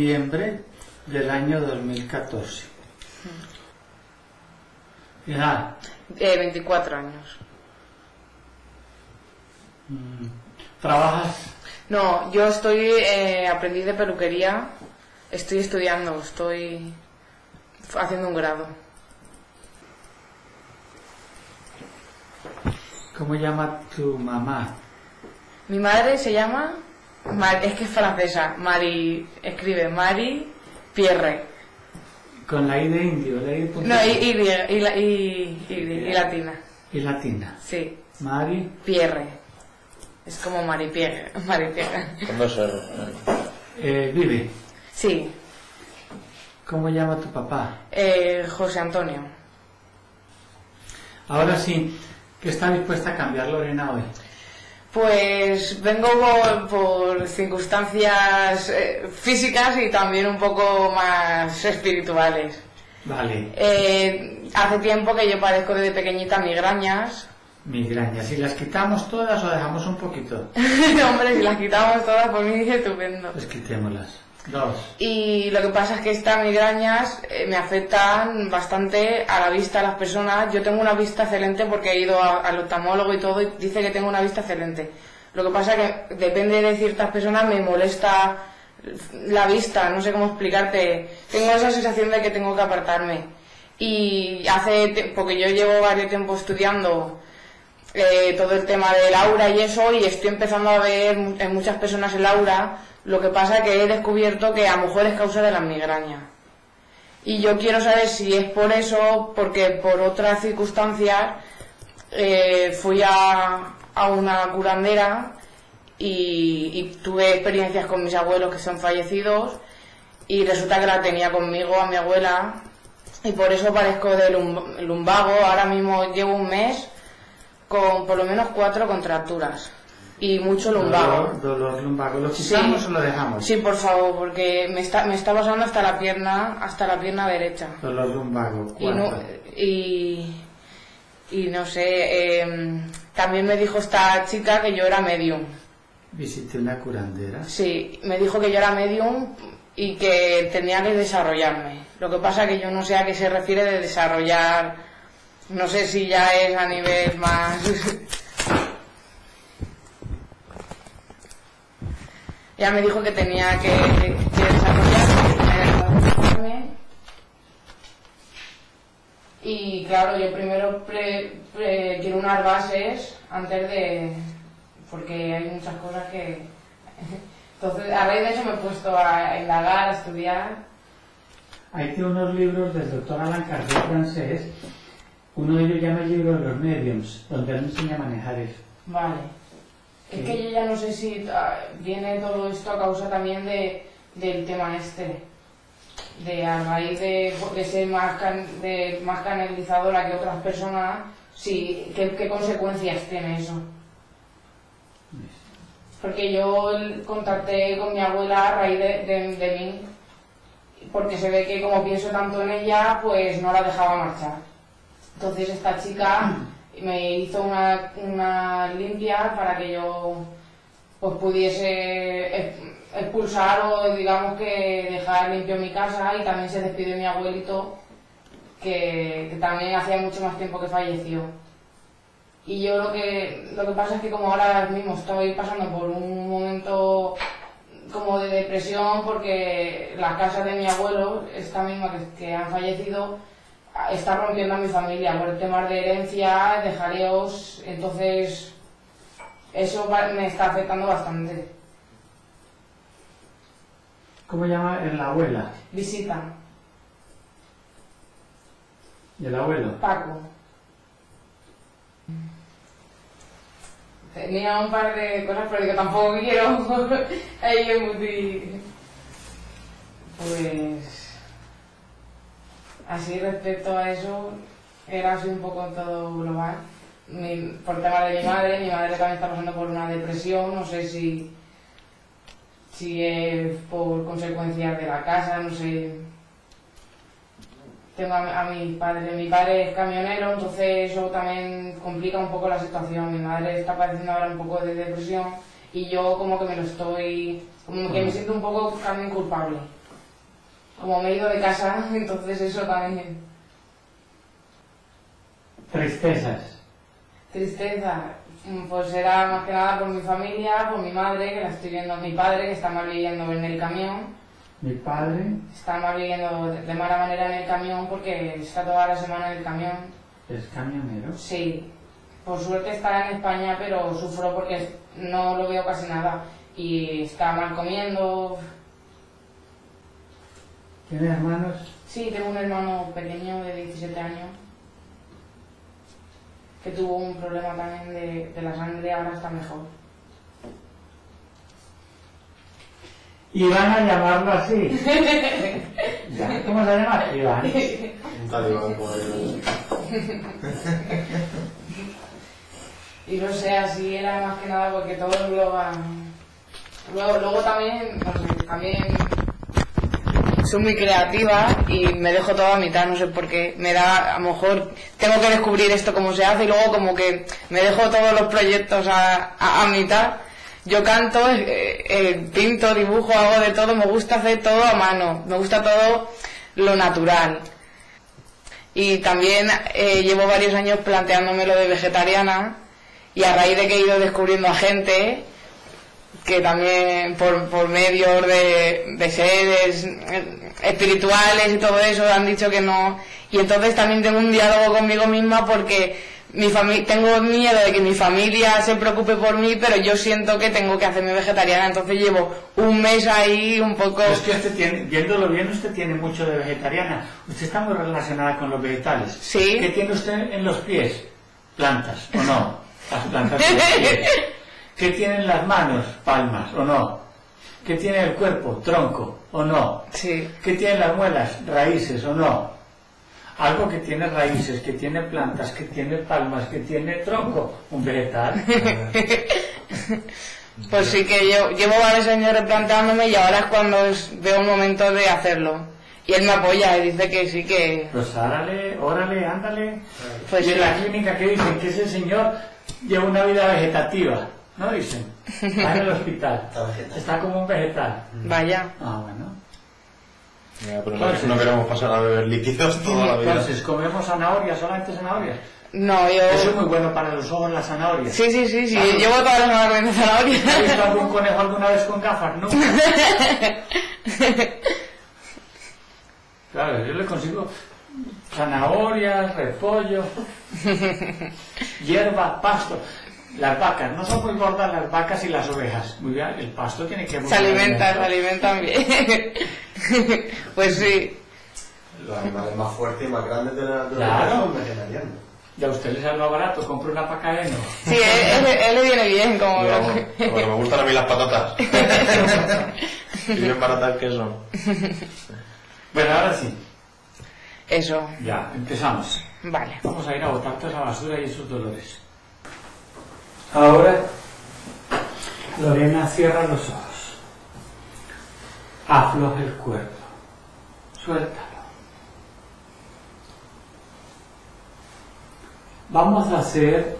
20 de noviembre del año 2014. Edad. Eh, 24 años. Mm, ¿Trabajas? No, yo estoy eh, aprendiz de peluquería, estoy estudiando, estoy haciendo un grado. ¿Cómo llama tu mamá? Mi madre se llama, Mar- es que es francesa, Mari, escribe Mari Pierre. Con la I de indio, la I de punto No, y, y, y la- y- y- y latina, y latina. sí, Mari. Pierre. Es como Mari Pierre, Mari Pierre. Con dos R. Eh, vive. Sí, ¿Cómo llama tu papá? eh, José Antonio. Ahora sí, ¿qué está dispuesta a cambiar Lorena hoy? Pues vengo por, por circunstancias eh, físicas y también un poco más espirituales. Vale, Eh, hace tiempo que yo padezco desde pequeñita migrañas. migrañas. ¿Si las quitamos todas o dejamos un poquito? Hombre, si las quitamos todas, por mí estupendo. Pues quitémoslas. Y lo que pasa es que estas migrañas eh, me afectan bastante a la vista de las personas. Yo tengo una vista excelente porque he ido al oftalmólogo y todo y dice que tengo una vista excelente. Lo que pasa es que depende de ciertas personas me molesta la vista, no sé cómo explicarte. Tengo esa sensación de que tengo que apartarme. Y hace, porque yo llevo varios tiempo estudiando eh, todo el tema del aura y eso, y estoy empezando a ver en muchas personas el aura, lo que pasa es que he descubierto que a lo mejor es causa de las migrañas. Y yo quiero saber si es por eso, porque por otras circunstancias eh, fui a, a una curandera y, tuve experiencias con mis abuelos que son fallecidos y resulta que la tenía conmigo a mi abuela y por eso padezco de lum- lumbago. Ahora mismo llevo un mes con por lo menos cuatro contracturas y mucho lumbago. Dolor, dolor lumbago. ¿Lo Sí. quitamos o lo dejamos? Sí, por favor, porque me está, me está pasando hasta la pierna, hasta la pierna derecha. Dolor lumbago. Y no, y, y no sé, em, también me dijo esta chica que yo era medium. Visité una curandera. Sí, me dijo que yo era medium y que tenía que desarrollarme. Lo que pasa que yo no sé a qué se refiere de desarrollar, no sé si ya es a nivel más... ya me dijo que tenía que, que desarrollarme, que tenía que desarrollarme. Y claro, yo primero pre- pre- quiero unas bases antes de... porque hay muchas cosas que... Entonces, a raíz de eso me he puesto a indagar, a estudiar. Hay que unos libros del doctor Alan Kardec francés. Uno de ellos llama el libro de los mediums, donde él enseña a manejar eso. Vale. Es que yo ya no sé si ah, viene todo esto a causa también de, del tema este. De a raíz de, de ser más, can- de, más canalizadora que otras personas, sí, ¿qué, qué consecuencias tiene eso? Porque yo contacté con mi abuela a raíz de, de- de mí, porque se ve que como pienso tanto en ella, pues no la dejaba marchar. Entonces esta chica me hizo una, una limpia para que yo pues pudiese ex- expulsar o digamos que dejar limpio mi casa y también se despidió mi abuelito que, que también hacía mucho más tiempo que falleció. Y yo lo que, lo que pasa es que como ahora mismo estoy pasando por un momento como de depresión porque la casa de mi abuelo, esta misma que, que han fallecido, está rompiendo a mi familia por temas de herencia, de jaleos, entonces eso va- me está afectando bastante. ¿Cómo llama el abuela? Visita, ¿Y el abuelo? Paco. Tenía un par de cosas, pero que tampoco quiero ahí embutir. Pues. Así respecto a eso, era así un poco todo global. Mi- por tema de mi madre, mi madre también está pasando por una depresión, no sé si. si es por consecuencias de la casa, no sé. Tengo a, a mis padres, mi padre es camionero, entonces eso también complica un poco la situación. Mi madre está padeciendo ahora un poco de depresión y yo como que me lo estoy, como que me siento un poco también culpable. Como me he ido de casa, entonces eso también. Tristezas. Tristeza, mm, pues era más que nada por mi familia, por mi madre, que la estoy viendo, mi padre, que está mal viviendo en el camión, Mi padre está mal viviendo de de mala manera en el camión porque está toda la semana en el camión. es camionero. Sí, por suerte está en España, pero sufro porque no lo veo casi nada. Y está mal comiendo. ¿Tiene hermanos? Sí, tengo un hermano pequeño de 17 años que tuvo un problema también de, de la sangre, ahora está mejor. Y van a llamarlo así. Ya, ¿Cómo se llama? Iván. Un talibán por ahí. Y no sé, así era más que nada porque todos lo van... Luego, luego también, no sé, también soy muy creativa y me dejo todo a mitad, no sé por qué. Me da, a lo mejor tengo que descubrir esto cómo se hace y luego como que me dejo todos los proyectos a, a, a mitad. Yo canto, eh, eh, pinto, dibujo, hago de todo, me gusta hacer todo a mano, me gusta todo lo natural. Y también eh, llevo varios años planteándome lo de vegetariana y a raíz de que he ido descubriendo a gente que también por, por medios de, de seres eh, espirituales y todo eso han dicho que no. Y entonces también tengo un diálogo conmigo misma porque mi fami- tengo miedo de que mi familia se preocupe por mí, pero yo siento que tengo que hacerme vegetariana. Entonces llevo un mes ahí un poco... Es que usted tiene, viéndolo bien, usted tiene mucho de vegetariana. Usted está muy relacionada con los vegetales. Sí. ¿Qué tiene usted en los pies? ¿Plantas o no? Las plantas de los pies. ¿Qué tiene en las manos? Palmas o no? ¿Qué tiene el cuerpo? Tronco o no? Sí. ¿Qué tiene las muelas? Raíces o no? Algo que tiene raíces, que tiene plantas, que tiene palmas, que tiene tronco, un vegetal. Pues sí que yo llevo varios años replanteándome y ahora es cuando veo un momento de hacerlo. Y él me apoya y dice que sí que... Pues árale, órale, ándale. Pues y en sí. la clínica que dicen que ese señor lleva una vida vegetativa, ¿no dicen? Está en el hospital. Está como un vegetal. Vaya. Ah, bueno. Ya, pero no, Entonces- no queremos pasar a beber líquidos toda la vida. Entonces, comemos zanahorias, solamente zanahorias. No, yo... Eso es muy bueno para los ojos, las zanahorias. Sí, sí, sí, sí. Ah. Llevo toda la semana comiendo ¿Has visto algún conejo alguna vez con gafas? No. Claro, yo le consigo zanahorias, repollo, hierba, pasto. Las vacas, no son muy gordas las vacas y las ovejas. Muy bien, el pasto tiene que... Se alimentan, se alimentan bien. Pues sí. Los animales más fuertes y más grandes de la naturaleza Claro. son vegetarianos. Ya a usted le sale lo barato, compra una paca de heno. Sí, él, él- él le viene bien, como... Yo, como me gustan a mí las patatas. y bien baratas que son. Bueno, ahora sí, Eso, ya, empezamos. vale. Vamos a ir a botar toda esa basura y esos dolores. Ahora, Lorena cierra los ojos. Afloja el cuerpo. Suéltalo. Vamos a hacer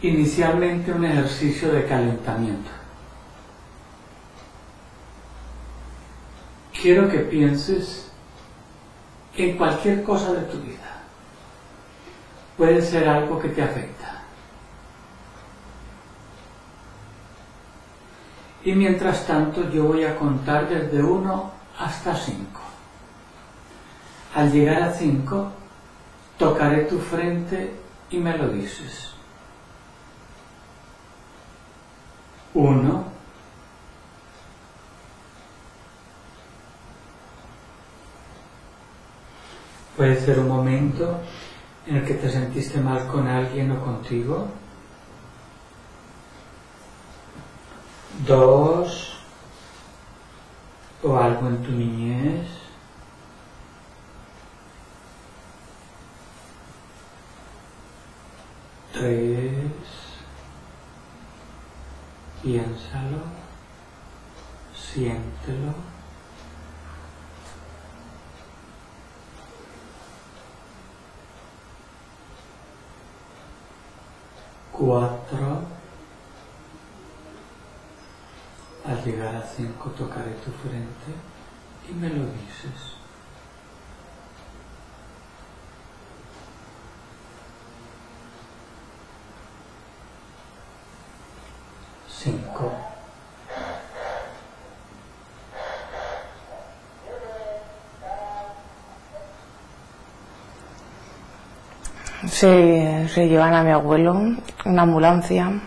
inicialmente un ejercicio de calentamiento. Quiero que pienses en cualquier cosa de tu vida puede ser algo que te afecta. Y mientras tanto yo voy a contar desde 1 hasta 5. Al llegar a 5, tocaré tu frente y me lo dices. 1. Puede ser un momento en el que te sentiste mal con alguien o contigo. Dos, o algo en tu niñez. Tres, piénsalo, siéntelo. Cuatro, Al llegar a 5 tocaré tu frente y me lo dices. Cinco. Se, se llevan a mi abuelo, una ambulancia.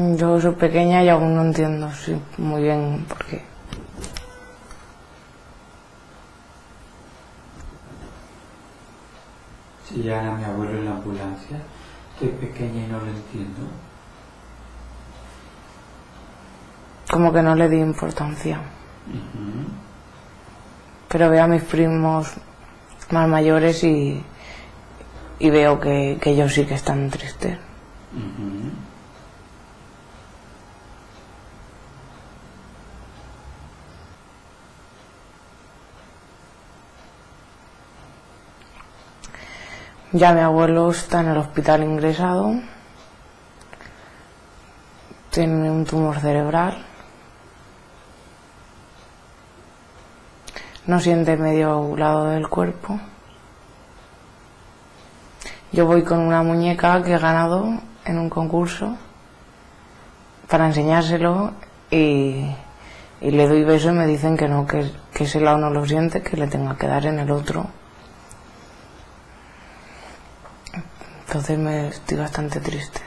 Yo soy pequeña y aún no entiendo sí, muy bien por qué. Si llegan a mi abuelo en la ambulancia, estoy pequeña y no lo entiendo. Como que no le di importancia. Pero veo a mis primos más mayores y, y veo que, que ellos sí que están tristes. Ya mi abuelo está en el hospital ingresado. Tiene un tumor cerebral. No siente medio lado del cuerpo. Yo voy con una muñeca que he ganado en un concurso para enseñárselo y, le doy beso y me dicen que no, que, que ese lado no lo siente, que le tenga que dar en el otro. Entonces me estoy bastante triste.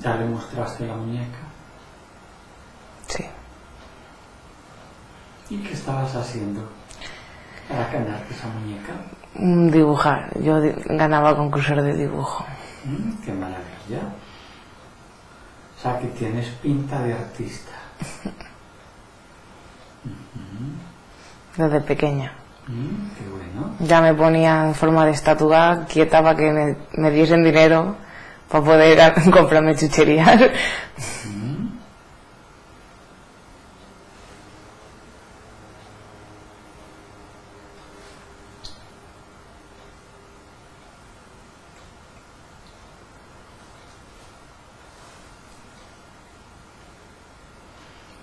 Ya le mostraste la muñeca. Sí. ¿Y qué estabas haciendo para ganarte esa muñeca? Mm, Dibujar. Yo ganaba concursos de dibujo. Mm, ¡Qué maravilla! O sea, que tienes pinta de artista. Desde pequeña. Mm, ¡Qué bueno! Ya me ponía en forma de estatua quieta para que me, me diesen dinero para poder comprarme chucherías. Mm.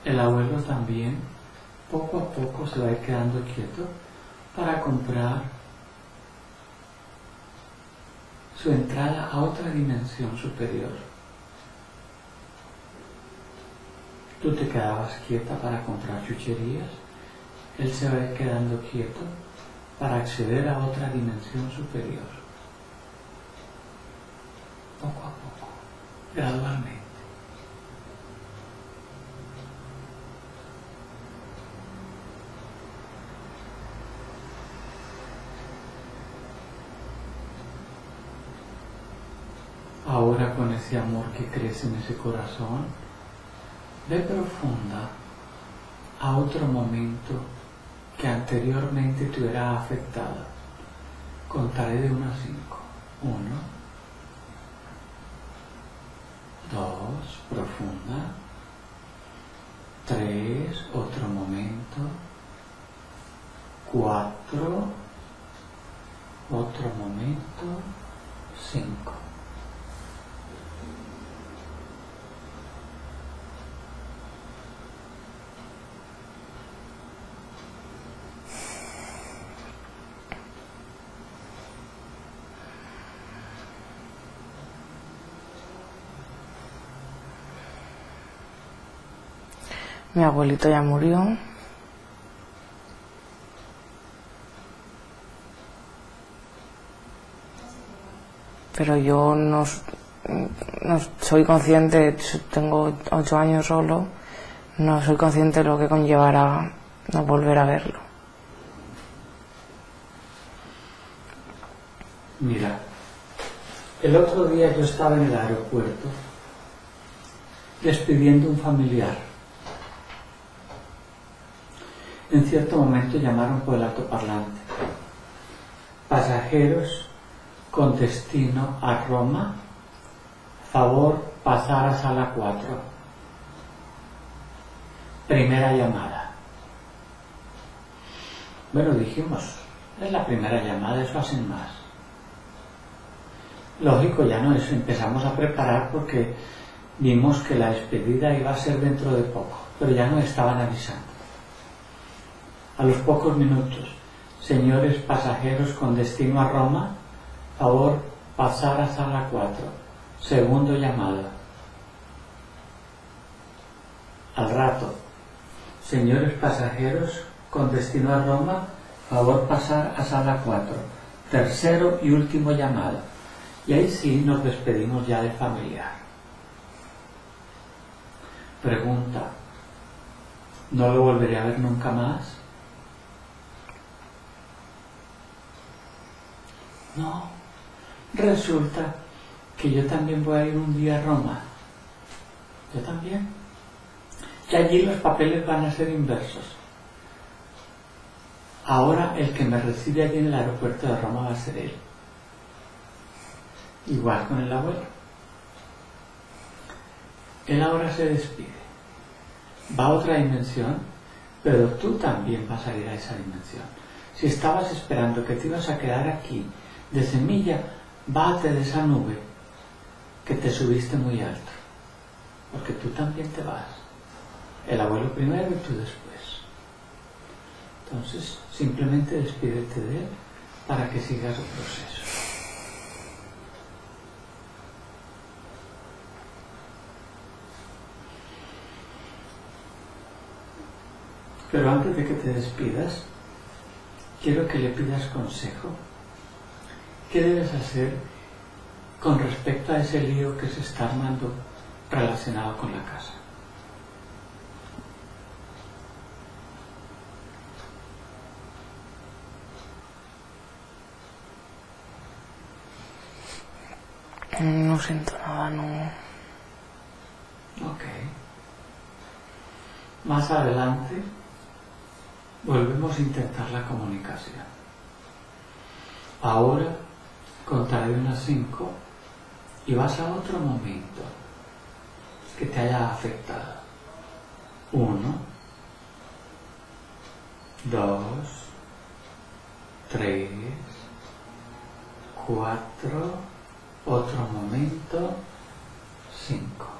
El abuelo también poco a poco se va a ir quedando quieto para comprar su entrada a otra dimensión superior. Tú te quedabas quieta para comprar chucherías, él se va a ir quedando quieto para acceder a otra dimensión superior. Poco a poco, gradualmente. Ahora con ese amor que crece en ese corazón, ve profunda a otro momento que anteriormente te hubiera afectado. Contaré de 1 a 5. 1, 2, profunda. 3, otro momento. 4, otro momento. 5. Mi abuelito ya murió. Pero yo no, soy consciente, tengo ocho años solo, no soy consciente de lo que conllevará no volver a verlo. Mira, el otro día yo estaba en el aeropuerto despidiendo un familiar. En cierto momento llamaron por el altoparlante pasajeros con destino a Roma, favor pasar a sala 4. Primera llamada. Bueno, dijimos, es la primera llamada, eso hacen más. Lógico, ya no empezamos a preparar porque vimos que la despedida iba a ser dentro de poco, pero ya no estaban avisando. A los pocos minutos, señores pasajeros con destino a Roma, favor pasar a sala 4, segundo llamado. Al rato, señores pasajeros con destino a Roma, favor pasar a sala 4, tercero y último llamado. Y ahí sí nos despedimos ya de familiar. Pregunta, ¿no lo volveré a ver nunca más? No, resulta que yo también voy a ir un día a Roma. Yo también. Que allí los papeles van a ser inversos. Ahora el que me recibe allí en el aeropuerto de Roma va a ser él. Igual con el abuelo. Él ahora se despide. Va a otra dimensión, pero tú también vas a ir a esa dimensión. Si estabas esperando que te ibas a quedar aquí de semilla, bate de esa nube que te subiste muy alto. Porque tú también te vas. El abuelo primero y tú después. Entonces, simplemente despídete de él para que siga su proceso. Pero antes de que te despidas, quiero que le pidas consejo. ¿Qué debes hacer con respecto a ese lío que se está armando relacionado con la casa? No siento nada, no. Ok. Más adelante volvemos a intentar la comunicación. Ahora contaré unas cinco y vas a otro momento que te haya afectado. Uno, dos, tres, cuatro, otro momento, cinco.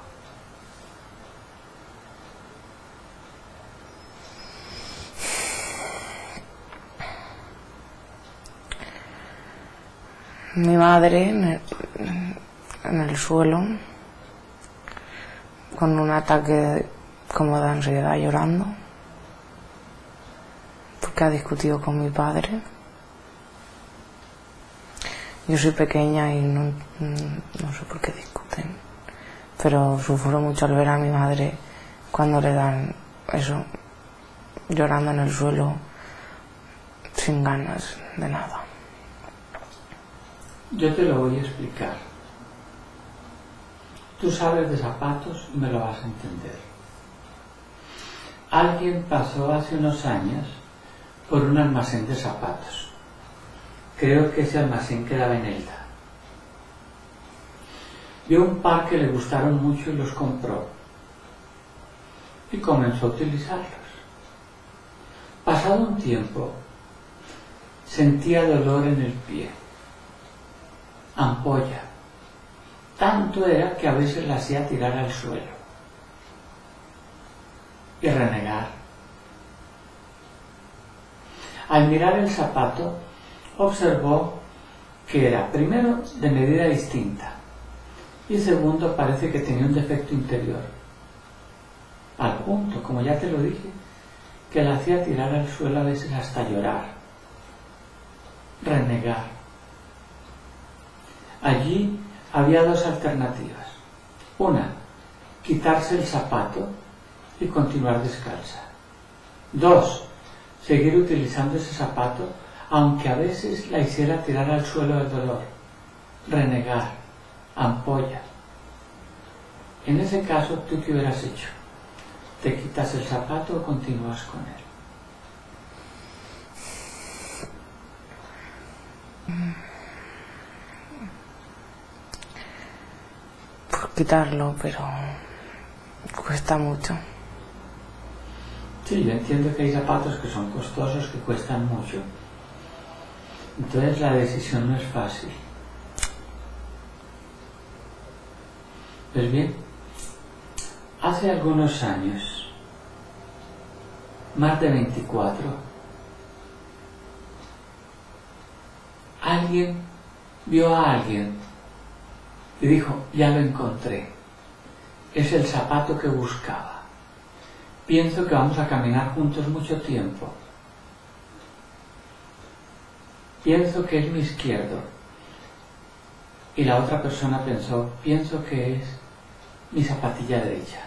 Mi madre en el, suelo, con un ataque como de ansiedad llorando, porque ha discutido con mi padre. Yo soy pequeña y no, no sé por qué discuten, pero sufro mucho al ver a mi madre cuando le dan eso, llorando en el suelo, sin ganas de nada. Yo te lo voy a explicar. Tú sabes de zapatos y me lo vas a entender. Alguien pasó hace unos años por un almacén de zapatos. Creo que ese almacén quedaba en Elda. Vio un par que le gustaron mucho y los compró. Y comenzó a utilizarlos. Pasado un tiempo, sentía dolor en el pie ampolla. Tanto era que a veces la hacía tirar al suelo y renegar. Al mirar el zapato, observó que era, primero, de medida distinta y segundo, parece que tenía un defecto interior. Al punto, como ya te lo dije, que la hacía tirar al suelo a veces hasta llorar, renegar. Allí había dos alternativas. Una, quitarse el zapato y continuar descalza. Dos, seguir utilizando ese zapato aunque a veces la hiciera tirar al suelo del dolor, renegar, ampolla. En ese caso, ¿tú qué hubieras hecho? ¿Te quitas el zapato o continúas con él? Quitarlo, pero cuesta mucho. Sí, yo entiendo que hay zapatos que son costosos, que cuestan mucho. Entonces la decisión no es fácil. Pues bien, hace algunos años, más de 24, alguien vio a alguien y dijo, ya lo encontré, es el zapato que buscaba. Pienso que vamos a caminar juntos mucho tiempo. Pienso que es mi izquierdo. Y la otra persona pensó, pienso que es mi zapatilla derecha.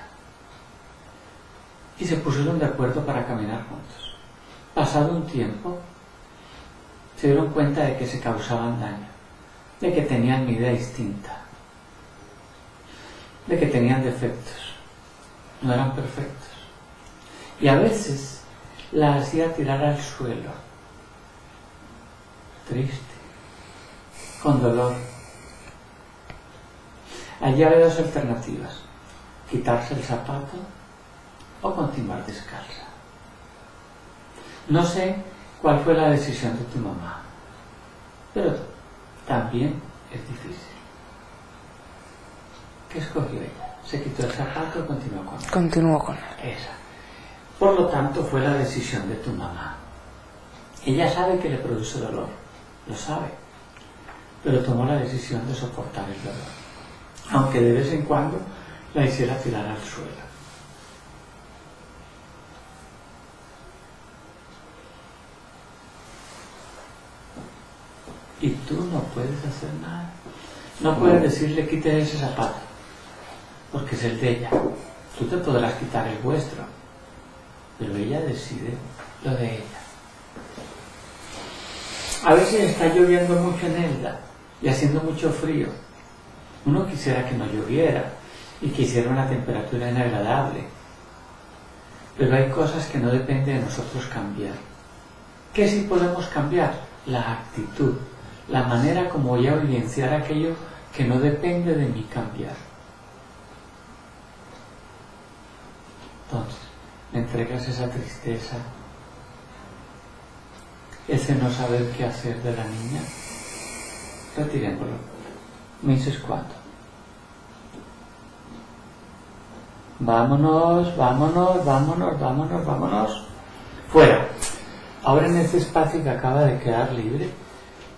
Y se pusieron de acuerdo para caminar juntos. Pasado un tiempo, se dieron cuenta de que se causaban daño, de que tenían vida distinta, de que tenían defectos, no eran perfectos. Y a veces la hacía tirar al suelo, triste, con dolor. Allí había dos alternativas, quitarse el zapato o continuar descalza. No sé cuál fue la decisión de tu mamá, pero también es difícil. ¿Qué escogió ella? ¿Se quitó el zapato o continuó con él? Continuó con él. Esa. Por lo tanto, fue la decisión de tu mamá. Ella sabe que le produce dolor, lo sabe, pero tomó la decisión de soportar el dolor, aunque de vez en cuando la hiciera tirar al suelo. Y tú no puedes hacer nada. No puedes decirle quite ese zapato, porque es el de ella. Tú te podrás quitar el vuestro, pero ella decide lo de ella. A veces está lloviendo mucho en Elda y haciendo mucho frío. Uno quisiera que no lloviera y que hiciera una temperatura inagradable, pero hay cosas que no dependen de nosotros cambiar. ¿Qué sí podemos cambiar? La actitud, la manera como voy a evidenciar aquello que no depende de mí cambiar. Entonces, me entregas esa tristeza, ese no saber qué hacer de la niña, retirémoslo. ¿Me dices cuándo? Vámonos, vámonos, vámonos, vámonos, vámonos. Fuera. Ahora en este espacio que acaba de quedar libre,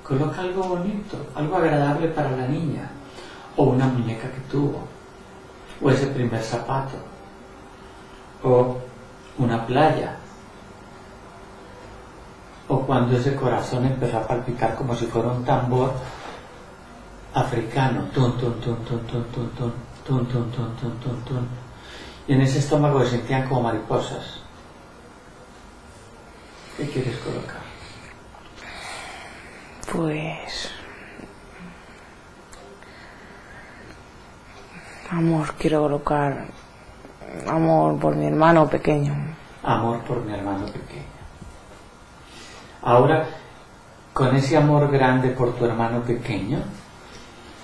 coloca algo bonito, algo agradable para la niña, o una muñeca que tuvo, o ese primer zapato, o una playa, o cuando ese corazón empezó a palpitar como si fuera un tambor africano, tun, tun, tun, tun, tun, tun, tun, tun, tun, tun, tun, y en ese estómago se sentían como mariposas. ¿Qué quieres colocar? Pues... Amor, quiero colocar amor por mi hermano pequeño. Amor por mi hermano pequeño. Ahora, con ese amor grande por tu hermano pequeño,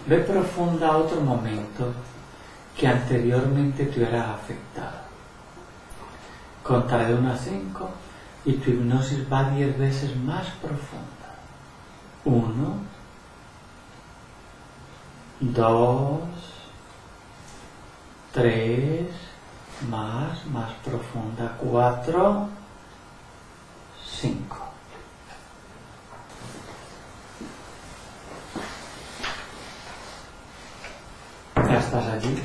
ve profunda otro momento que anteriormente te hubiera afectado. Contaré de uno a cinco y tu hipnosis va diez veces más profunda. Uno, dos, tres, más, más profunda, cuatro, cinco. ¿Ya estás allí?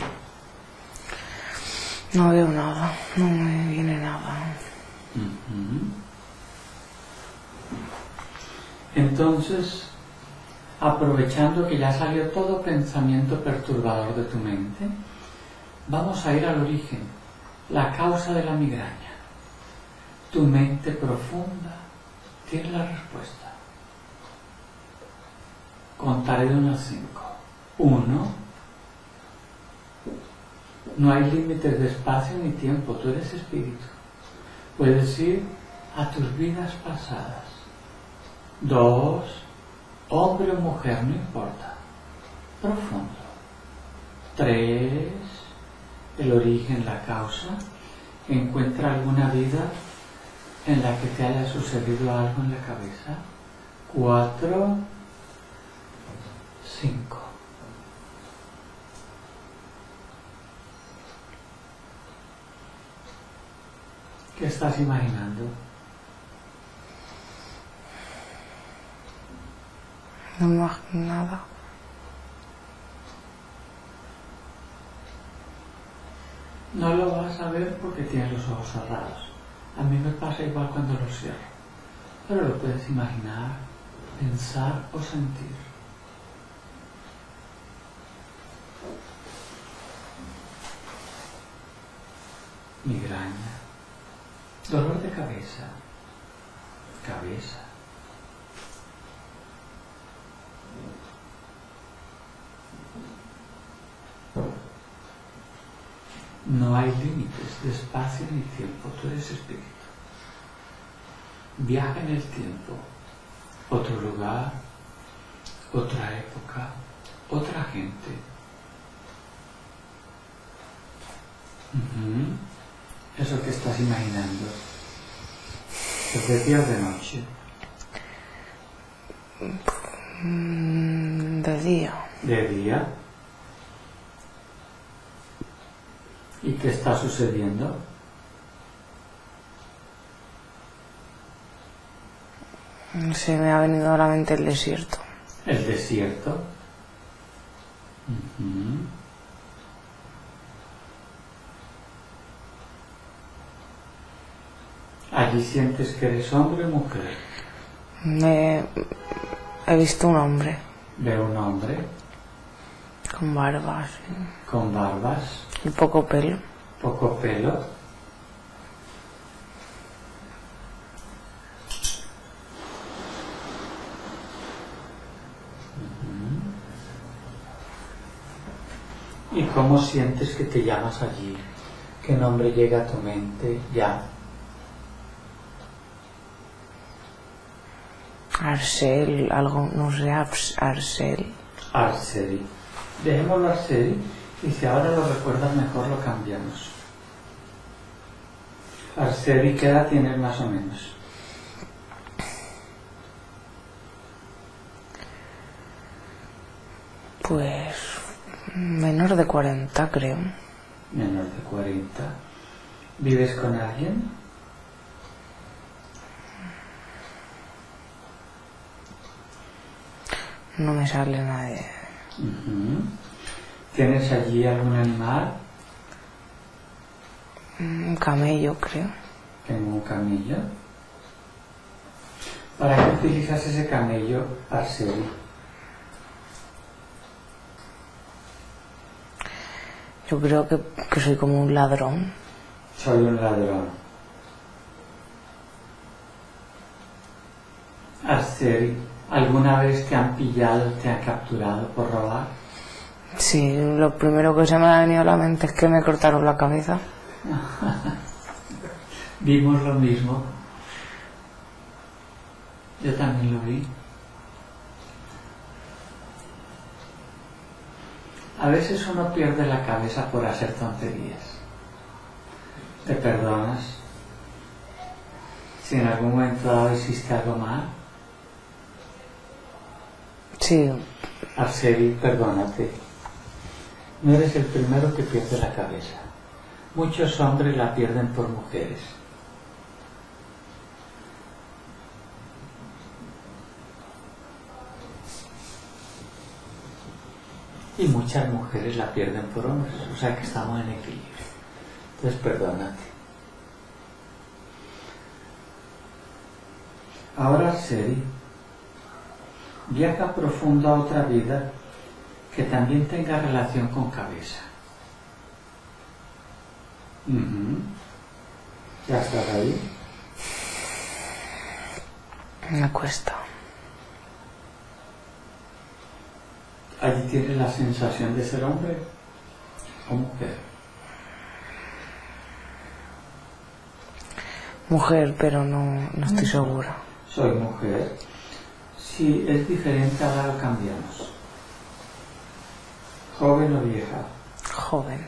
No veo nada, no me viene nada. Entonces, aprovechando que ya salió todo pensamiento perturbador de tu mente, vamos a ir al origen, la causa de la migraña. Tu mente profunda tiene la respuesta. Contaré de uno a cinco. Uno, no hay límites de espacio ni tiempo, tú eres espíritu. Puedes ir a tus vidas pasadas. Dos, hombre o mujer, no importa. Profundo. Tres, el origen, la causa. Encuentra alguna vida en la que te haya sucedido algo en la cabeza. Cuatro, cinco. ¿Qué estás imaginando? No imagino nada. No lo vas a ver porque tienes los ojos cerrados. A mí me pasa igual cuando los cierro. Pero lo puedes imaginar, pensar o sentir. Migraña, dolor de cabeza, cabeza. No hay límites de espacio ni tiempo, tú eres espíritu. Viaja en el tiempo, otro lugar, otra época, otra gente. Eso que estás imaginando. ¿Es de día o de noche? Mm, De día. ¿De día? ¿Y qué está sucediendo? Se me ha venido a la mente el desierto. El desierto. Ujú. Allí sientes que eres hombre o mujer. Me... He visto un hombre Veo un hombre con barbas con barbas, y poco pelo. poco pelo. ¿Y cómo sientes que te llamas allí? ¿Qué nombre llega a tu mente ya? Arsel, algo, no sé, Ars- Arsel. Dejémoslo Arseri y si ahora lo recuerdas mejor lo cambiamos. Arseri, ¿qué edad tienes más o menos? Pues menor de 40 creo. Menor de 40. ¿Vives con alguien? No me sale nadie. ¿Tienes allí algún animal? Un camello creo. Tengo un camello. ¿Para qué utilizas ese camello, Arseri? Yo creo que, que soy como un ladrón. Soy un ladrón. Arseri, ¿alguna vez te han pillado, te han capturado por robar? Sí, lo primero que se me ha venido a la mente es que me cortaron la cabeza. Vimos lo mismo. Yo también lo vi. A veces uno pierde la cabeza por hacer tonterías. ¿Te perdonas? Si en algún momento dado hiciste algo mal, Sí, Arseri, perdónate. No eres el primero que pierde la cabeza. Muchos hombres la pierden por mujeres. Y muchas mujeres la pierden por hombres. O sea que estamos en equilibrio. Entonces perdónate. Ahora, Seri, viaja profundo a otra vida que también tenga relación con cabeza. ¿Ya estás ahí? me cuesta. Allí tienes la sensación de ser hombre o mujer. Mujer, pero no, no estoy segura. Soy mujer. Si es diferente, ahora lo cambiamos. Joven o vieja. Joven,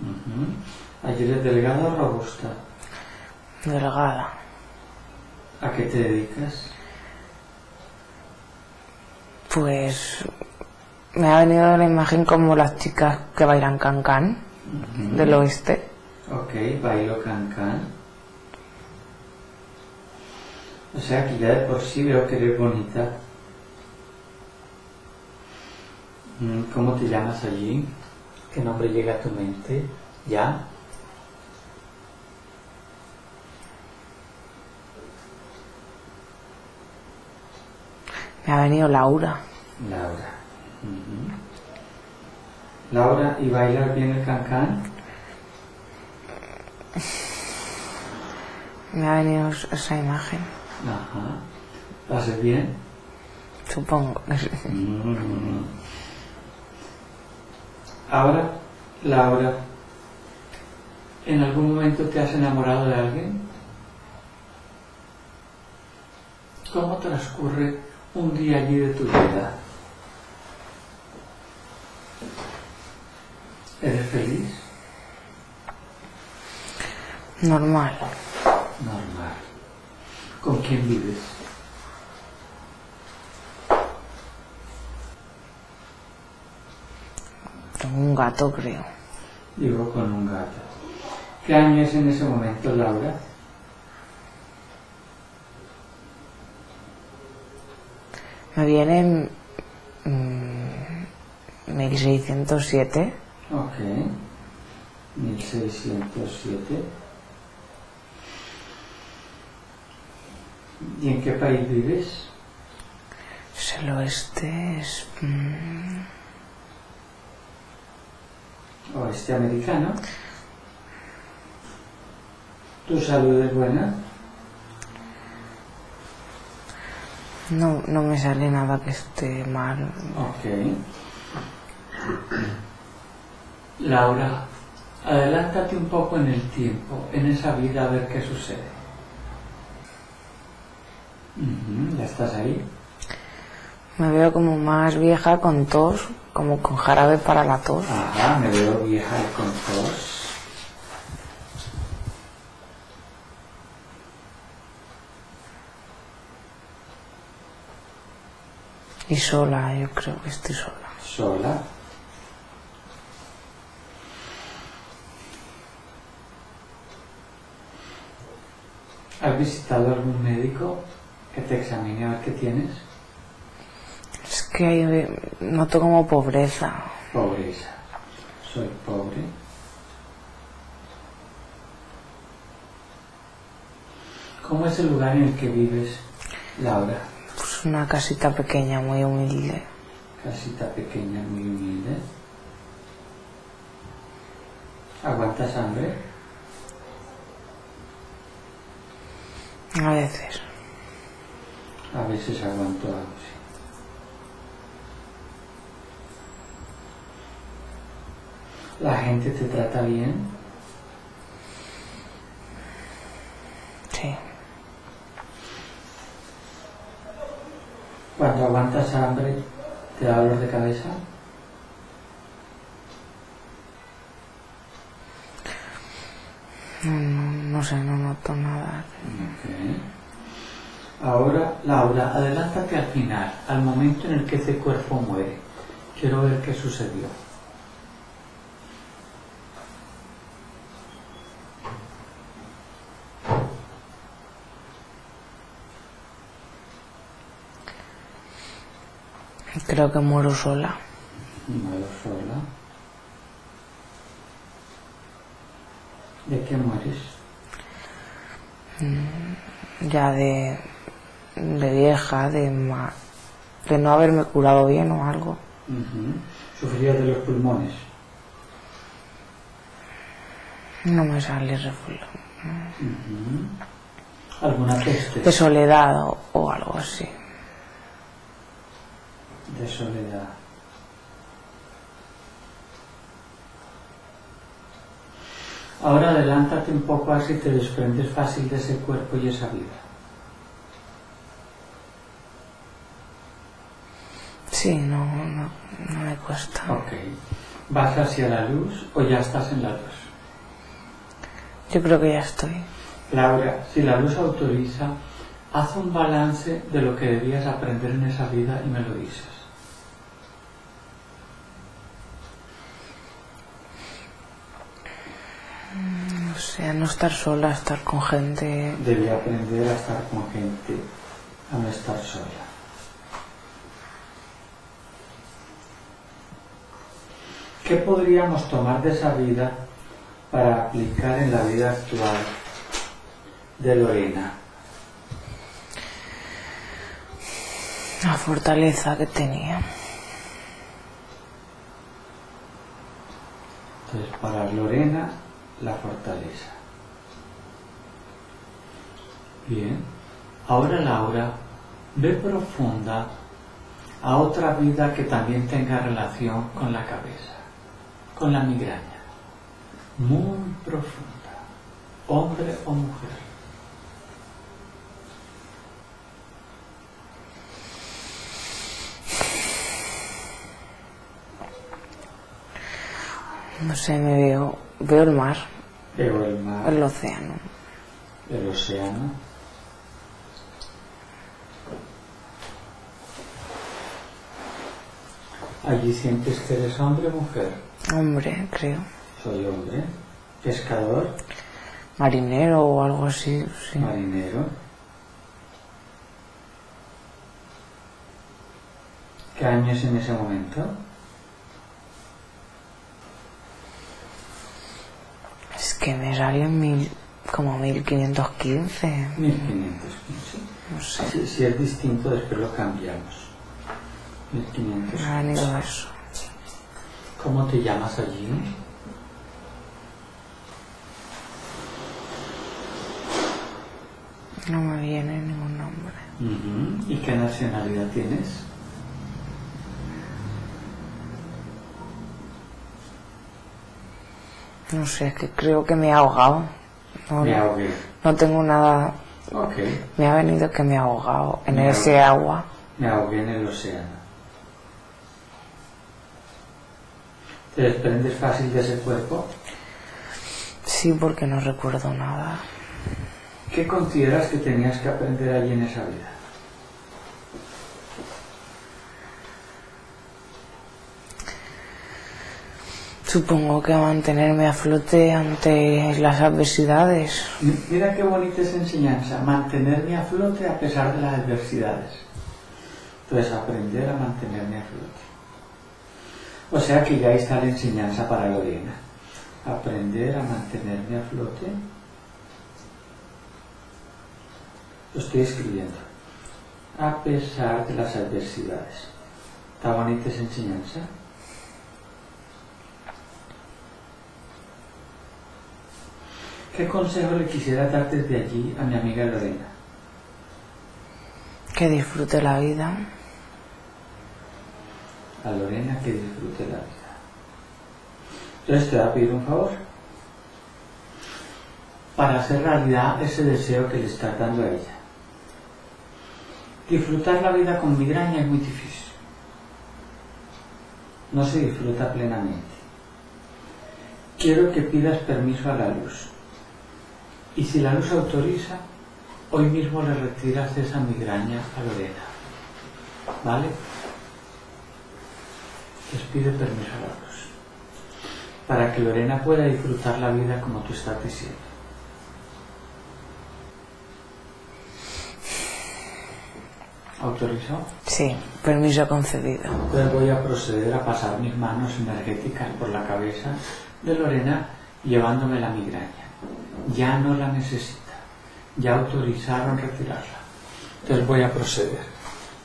Ujú. ¿Ayer es delgada o robusta? delgada. ¿A qué te dedicas? Pues me ha venido la imagen como las chicas que bailan cancán del oeste. Ok, bailo can-can. O sea que ya de por sí veo que eres bonita. Mm, ¿Cómo te llamas allí? ¿Qué nombre llega a tu mente? ¿Ya? Me ha venido Laura. Laura. Laura, ¿y bailar bien el can-can? Me ha venido esa imagen. Ajá. ¿Lo haces bien? Supongo. Mm. Ahora, Laura, ¿en algún momento te has enamorado de alguien? ¿Cómo transcurre un día allí de tu vida? ¿Eres feliz? Normal. Normal. ¿Con quién vives? Tengo un gato, creo. Digo, con un gato. ¿Qué año es en ese momento, Laura? Me viene mm, 1607. Ok. 1607. ¿Y en qué país vives? Es el oeste, es... Oeste americano. ¿Tu salud es buena? no, no me sale nada que esté mal. Ok. Laura, adelántate un poco en el tiempo, en esa vida, a ver qué sucede. ¿Ya estás ahí? Me veo como más vieja con tos, como con jarabe para la tos. Ajá, me veo vieja con tos. Y sola, yo creo que estoy sola. Sola. ¿Has visitado algún médico que te examine a ver qué tienes? Es que hay- noto como pobreza. Pobreza. Soy pobre. ¿Cómo es el lugar en el que vives, Laura? Pues una casita pequeña, muy humilde. Casita pequeña, muy humilde. ¿Aguantas hambre? A veces. A veces aguanto algo, sí. ¿La gente te trata bien? Sí. Cuando aguantas hambre, ¿te da dolor de cabeza? No, no, no sé, no noto nada. Ok. Ahora, Laura, adelántate al final, al momento en el que ese cuerpo muere. Quiero ver qué sucedió. Creo que muero sola. Muero sola. ¿De qué mueres? Ya de, de vieja, de, ma- de no haberme curado bien o algo. Ujú. ¿Sufrías de los pulmones? No me sale reflujo. ¿Alguna peste? De soledad o, o algo así. de soledad. Ahora adelántate un poco así te desprendes fácil de ese cuerpo y esa vida. Sí, no, no, no me cuesta. Ok. ¿Vas hacia la luz o ya estás en la luz? Yo creo que ya estoy. Laura, si la luz autoriza, haz un balance de lo que debías aprender en esa vida y me lo dices. O sea, no estar sola, estar con gente. Debí aprender a estar con gente, a no estar sola. ¿Qué podríamos tomar de esa vida para aplicar en la vida actual de Lorena? La fortaleza que tenía. Entonces, para Lorena, la fortaleza. Bien. Ahora Laura, ve profunda a otra vida que también tenga relación con la cabeza, con la migraña. Muy profunda. Hombre o mujer. No sé, me veo. Veo el mar, Veo el mar, el océano. el océano. Allí sientes que eres hombre o mujer. Hombre, creo. Soy hombre. Pescador, Marinero o algo así, sí. marinero. ¿Qué año es en ese momento? Es que me salen mil, como 1515. 1515. No sé. Si, si es distinto, después lo cambiamos. 1500. Me ha venido eso. ¿Cómo te llamas allí? No me viene ningún nombre. Ujú. ¿Y qué nacionalidad tienes? No sé, es que creo que me he ahogado. No, Me ahogué. no tengo nada. Ok. Me ha venido que me he ahogado en Me ese agua. Me ahogué en el océano. ¿Te desprendes fácil de ese cuerpo? Sí, porque no recuerdo nada. ¿Qué consideras que tenías que aprender allí en esa vida? Supongo que a mantenerme a flote ante las adversidades. Mira qué bonita esa enseñanza, mantenerme a flote a pesar de las adversidades. Entonces, aprender a mantenerme a flote. O sea que ya está la enseñanza para Lorena. Aprender a mantenerme a flote. Lo estoy escribiendo. A pesar de las adversidades. ¿Está bonita esa enseñanza? ¿Qué consejo le quisiera dar desde allí a mi amiga Lorena? Que disfrute la vida. A Lorena que disfrute la vida. Entonces te voy a pedir un favor. Para hacer realidad ese deseo que le estás dando a ella. Disfrutar la vida con migraña es muy difícil. No se disfruta plenamente. Quiero que pidas permiso a la luz. Y si la luz autoriza, hoy mismo le retiras esa migraña a Lorena. ¿Vale? Les pide permiso a luz. Para que Lorena pueda disfrutar la vida como tú estás diciendo. ¿Autorizado? Sí, permiso concedido. Entonces voy a proceder a pasar mis manos energéticas por la cabeza de Lorena llevándome la migraña. Ya no la necesita. Ya autorizaron retirarla. Entonces voy a proceder.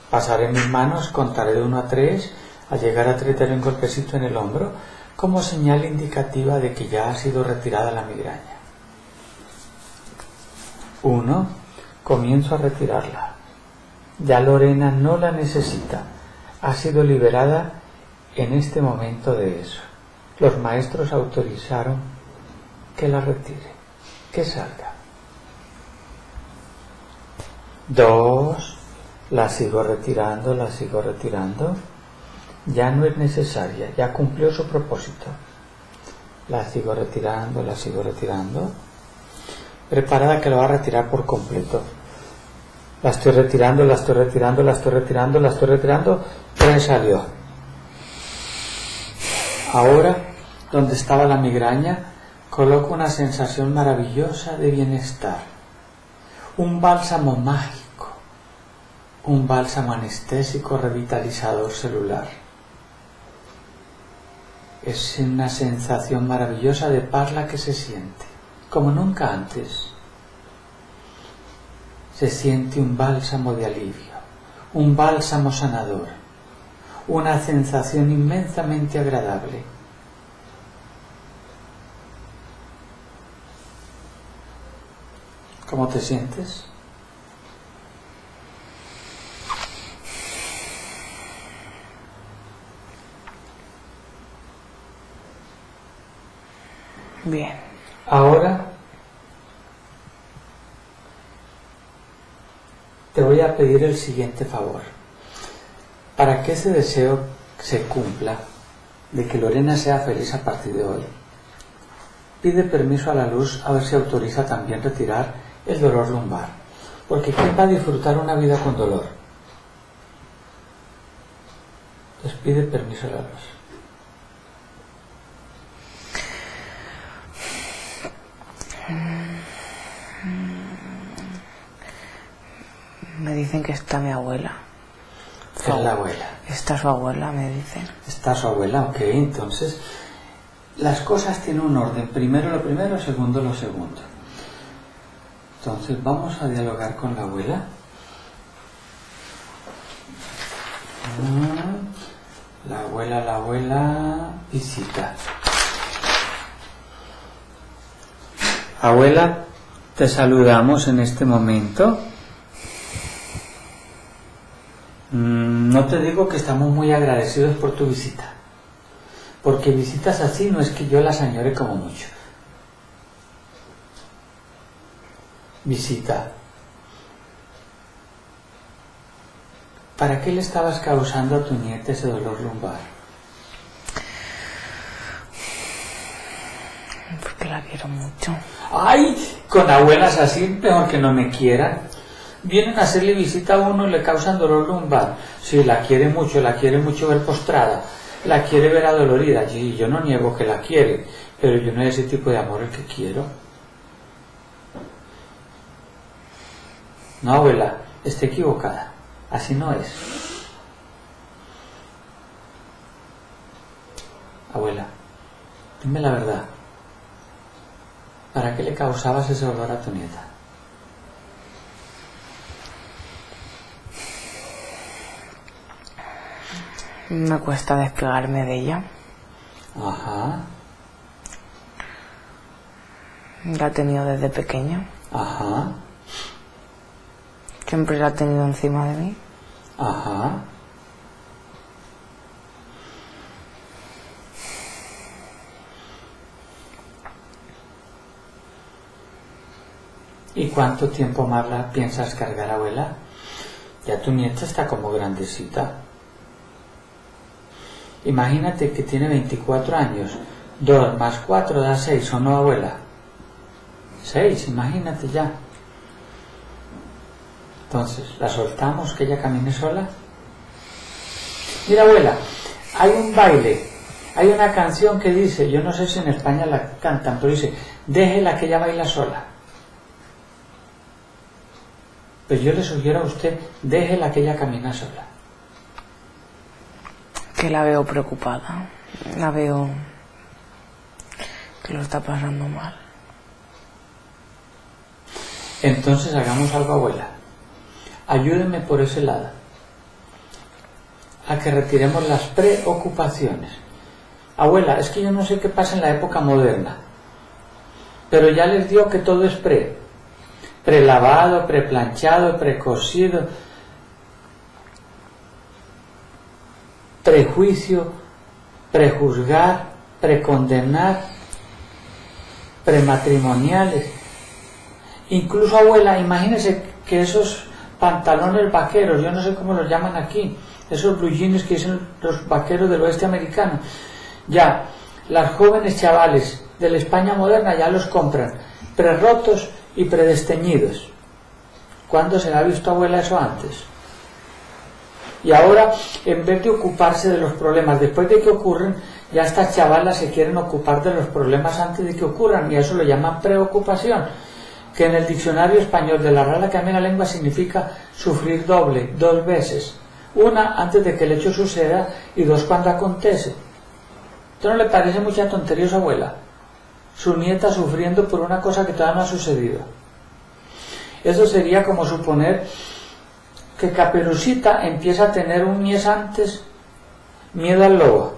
Pasaré mis manos, contaré de 1 a 3. Al llegar a 3 daré un golpecito en el hombro como señal indicativa de que ya ha sido retirada la migraña. 1. Comienzo a retirarla. Ya Lorena no la necesita. Ha sido liberada en este momento de eso. Los maestros autorizaron que la retire, que salga. Dos, la sigo retirando, la sigo retirando. Ya no es necesaria, ya cumplió su propósito. La sigo retirando, la sigo retirando. Preparada que lo va a retirar por completo. La estoy retirando, la estoy retirando, la estoy retirando, la estoy retirando. Pero salió. Ahora, donde estaba la migraña, coloco una sensación maravillosa de bienestar. Un bálsamo mágico. Un bálsamo anestésico revitalizador celular. Es una sensación maravillosa de paz la que se siente, como nunca antes se siente un bálsamo de alivio, un bálsamo sanador, una sensación inmensamente agradable. ¿Cómo te sientes? Bien. Ahora te voy a pedir el siguiente favor. Para que ese deseo se cumpla, de que Lorena sea feliz a partir de hoy, pide permiso a la luz a ver si autoriza también retirar el dolor lumbar. Porque ¿quién va a disfrutar una vida con dolor? Entonces pide permiso a la luz. Me dicen que está mi abuela. Es la abuela. Está su abuela, me dicen. Está su abuela, ok. Entonces, las cosas tienen un orden. Primero lo primero, segundo lo segundo. Entonces, vamos a dialogar con la abuela. Ah, La abuela, la abuela, visita. Abuela, te saludamos en este momento. Mm, No te digo que estamos muy agradecidos por tu visita, porque visitas así no es que yo las añore como mucho. Visita. ¿Para qué le estabas causando a tu nieta ese dolor lumbar? Porque la quiero mucho. ¡Ay! Con abuelas así, mejor que no me quieran. Vienen a hacerle visita a uno y le causan dolor lumbar. Sí, la quiere mucho, la quiere mucho ver postrada, la quiere ver adolorida. Y yo no niego que la quiere, pero yo no es ese tipo de amor el que quiero. No, abuela, está equivocada. Así no es. Abuela, dime la verdad. ¿Para qué le causabas ese dolor a tu nieta? Me cuesta despegarme de ella. Ajá, La he tenido desde pequeña. ajá, Siempre la he tenido encima de mí. ajá. ¿Y cuánto tiempo más la piensas cargar, abuela? Ya tu nieta está como grandecita. Imagínate que tiene 24 años. 2 más 4 da 6, ¿o no, abuela? 6, imagínate ya. Entonces, ¿la soltamos que ella camine sola? Mira, abuela, hay un baile, hay una canción que dice, yo no sé si en España la cantan, pero dice, déjela que ella baila sola. Pues yo le sugiero a usted, déjela que ella camina sola. Que la veo preocupada. La veo que lo está pasando mal. Entonces hagamos algo, abuela. Ayúdeme por ese lado. A que retiremos las preocupaciones. Abuela, es que yo no sé qué pasa en la época moderna. Pero ya les digo que todo es pre. Prelavado, preplanchado, precocido. Prejuicio, prejuzgar, precondenar, prematrimoniales. Incluso, abuela, imagínese que esos pantalones vaqueros, yo no sé cómo los llaman aquí, esos blue que dicen los vaqueros del oeste americano. Ya, las jóvenes chavales de la España moderna ya los compran, prerrotos y predesteñidos. ¿Cuándo se ha visto abuela eso antes? Y ahora, en vez de ocuparse de los problemas después de que ocurren, ya estas chavalas se quieren ocupar de los problemas antes de que ocurran, y eso lo llaman preocupación, que en el diccionario español de la Real Academia de la Lengua significa sufrir doble, dos veces. Una antes de que el hecho suceda y dos cuando acontece. ¿Esto no le parece mucha tontería su abuela? Su nieta sufriendo por una cosa que todavía no ha sucedido. Eso sería como suponer que Caperucita empieza a tener un mes antes miedo al lobo.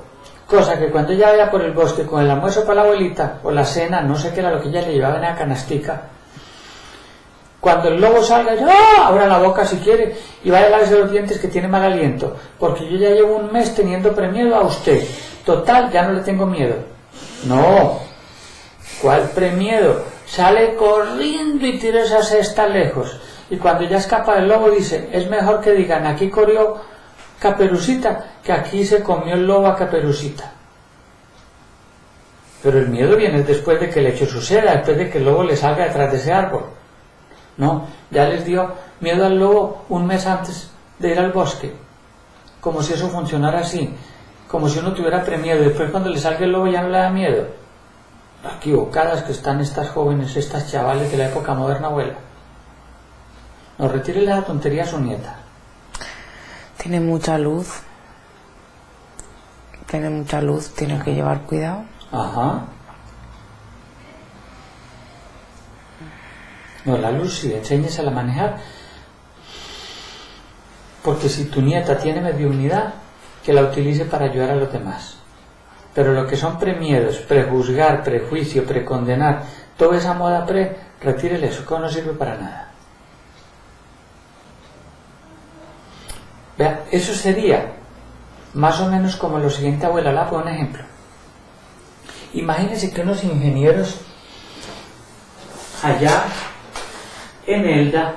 Cosa que cuando ella vaya por el bosque con el almuerzo para la abuelita o la cena, no sé qué era lo que ella le llevaba en la canastica, cuando el lobo salga, yo, ¡ah! abra la boca si quiere y vaya a lavarse los dientes que tiene mal aliento, porque yo ya llevo un mes teniendo premio a usted. Total, ya no le tengo miedo. No, ¿cuál premiedo? Sale corriendo y tira esa cesta lejos. Y cuando ya escapa el lobo dice, es mejor que digan, aquí corrió Caperucita, que aquí se comió el lobo a Caperucita. Pero el miedo viene después de que el hecho suceda, después de que el lobo le salga detrás de ese árbol. No, ya les dio miedo al lobo un mes antes de ir al bosque. Como si eso funcionara así. Como si uno tuviera premiado. Después cuando le salga el lobo ya no le da miedo. Equivocadas que están estas jóvenes, estas chavales de la época moderna, abuela. No, retire la tontería a su nieta. Tiene mucha luz. Tiene mucha luz, tiene que llevar cuidado. Ajá. No, la luz sí, enséñesela a manejar. Porque si tu nieta tiene mediunidad, que la utilice para ayudar a los demás. Pero lo que son premiedos, prejuzgar, prejuicio, precondenar, toda esa moda pre, retírele eso, que no sirve para nada. Vea, eso sería más o menos como lo siguiente, abuela, la por un ejemplo. Imagínense que unos ingenieros allá en Elda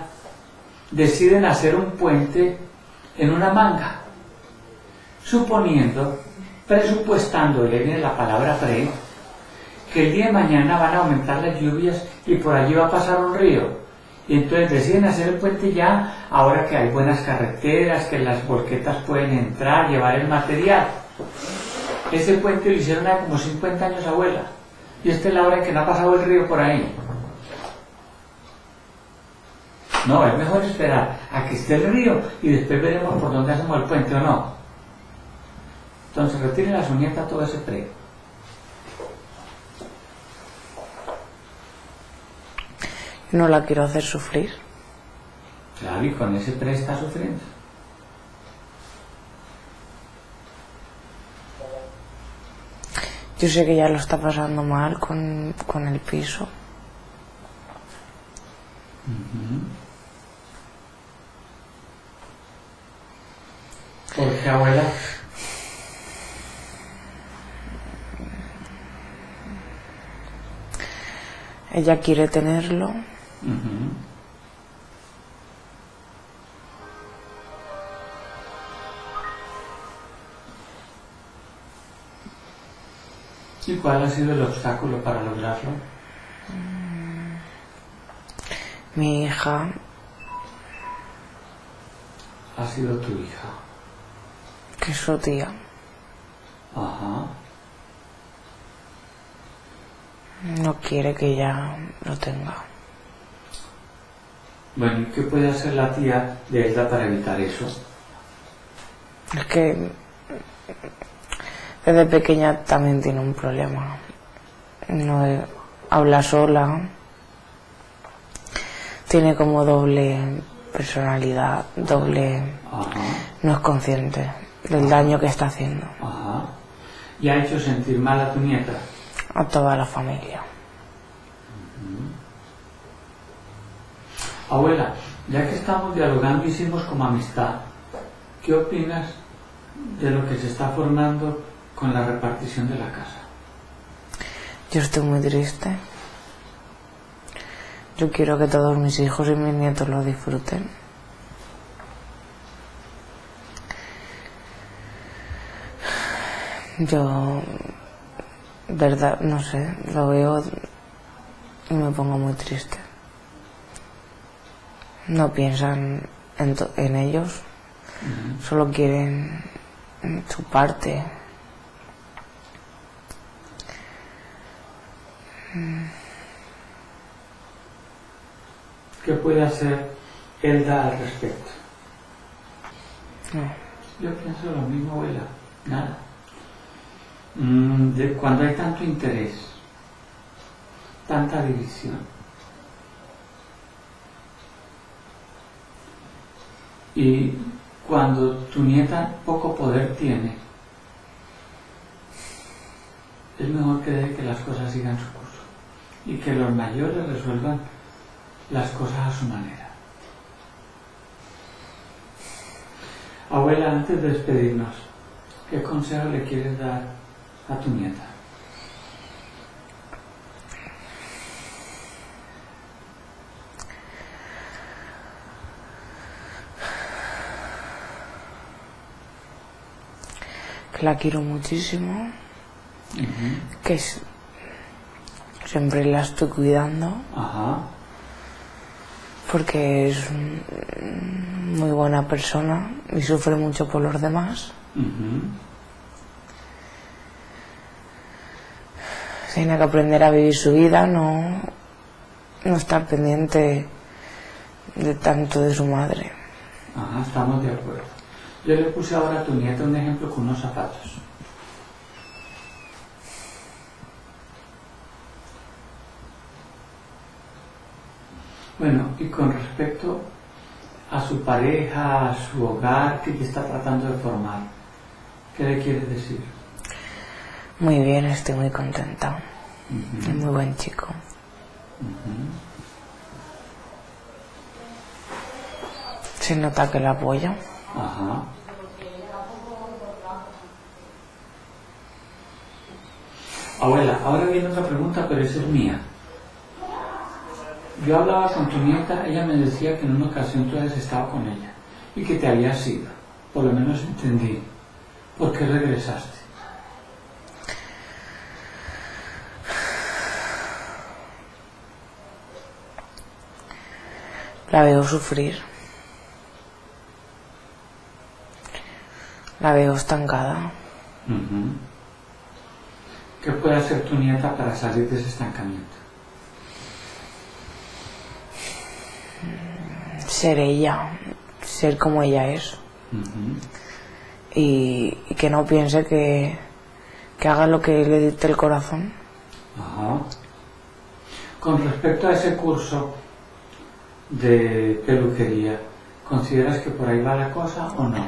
deciden hacer un puente en una manga, suponiendo, presupuestando, y le viene la palabra pre, que el día de mañana van a aumentar las lluvias y por allí va a pasar un río. Y entonces deciden hacer el puente ya, ahora que hay buenas carreteras, que las volquetas pueden entrar, llevar el material. Ese puente lo hicieron hace como 50 años abuela. Y esta es la hora en que no ha pasado el río por ahí. No, es mejor esperar a que esté el río y después veremos por dónde hacemos el puente o no. Entonces retire la suñeta todo ese pre. No la quiero hacer sufrir. Claro, y con ese pre está sufriendo. Yo sé que ya lo está pasando mal con, con el piso. Ujú. ¿Por qué, abuela? Ella quiere tenerlo. ¿Y cuál ha sido el obstáculo para lograrlo? Mi hija Ha sido tu hija. que es su tía. Ajá. No quiere que ella lo tenga. Bueno, ¿y qué puede hacer la tía de Elda para evitar eso? Es que desde pequeña también tiene un problema. No habla sola. Tiene como doble personalidad, doble... Ajá. No es consciente del daño que está haciendo Ajá. ¿Y ha hecho sentir mal a tu nieta? A toda la familia. Abuela, ya que estamos dialogando y hicimos como amistad, ¿qué opinas de lo que se está formando con la repartición de la casa? Yo estoy muy triste. Yo quiero que todos mis hijos y mis nietos lo disfruten. Yo, verdad, no sé, lo veo y me pongo muy triste. No piensan en, to- en ellos, solo quieren su parte. ¿Qué puede hacer Elda al respecto? No. Yo pienso lo mismo, abuela. Nada. Mm, cuando hay tanto interés, tanta división, y cuando tu nieta poco poder tiene, es mejor que deje que las cosas sigan su curso y que los mayores resuelvan las cosas a su manera. Abuela, antes de despedirnos, ¿qué consejo le quieres dar a tu nieta? Que la quiero muchísimo, que siempre la estoy cuidando, Ajá. porque es muy buena persona y sufre mucho por los demás. Tiene que aprender a vivir su vida, no, no estar pendiente de tanto de su madre. Ajá, estamos de acuerdo. Yo le puse ahora a tu nieta un ejemplo con unos zapatos. Bueno, y con respecto a su pareja, a su hogar que ella está tratando de formar, ¿qué le quieres decir? Muy bien, estoy muy contenta. Es muy buen chico. Se nota que la apoyo. Ajá. Abuela, ahora viene otra pregunta, pero esa es mía. Yo hablaba con tu nieta, ella me decía que en una ocasión tú habías estado con ella y que te habías ido. Por lo menos entendí. ¿Por qué regresaste? La veo sufrir. La veo estancada. ¿Qué puede hacer tu nieta para salir de ese estancamiento? Ser ella, ser como ella es. Y que no piense que, que haga lo que le dicte el corazón. Ajá. Con respecto a ese curso de peluquería, ¿consideras que por ahí va la cosa o no?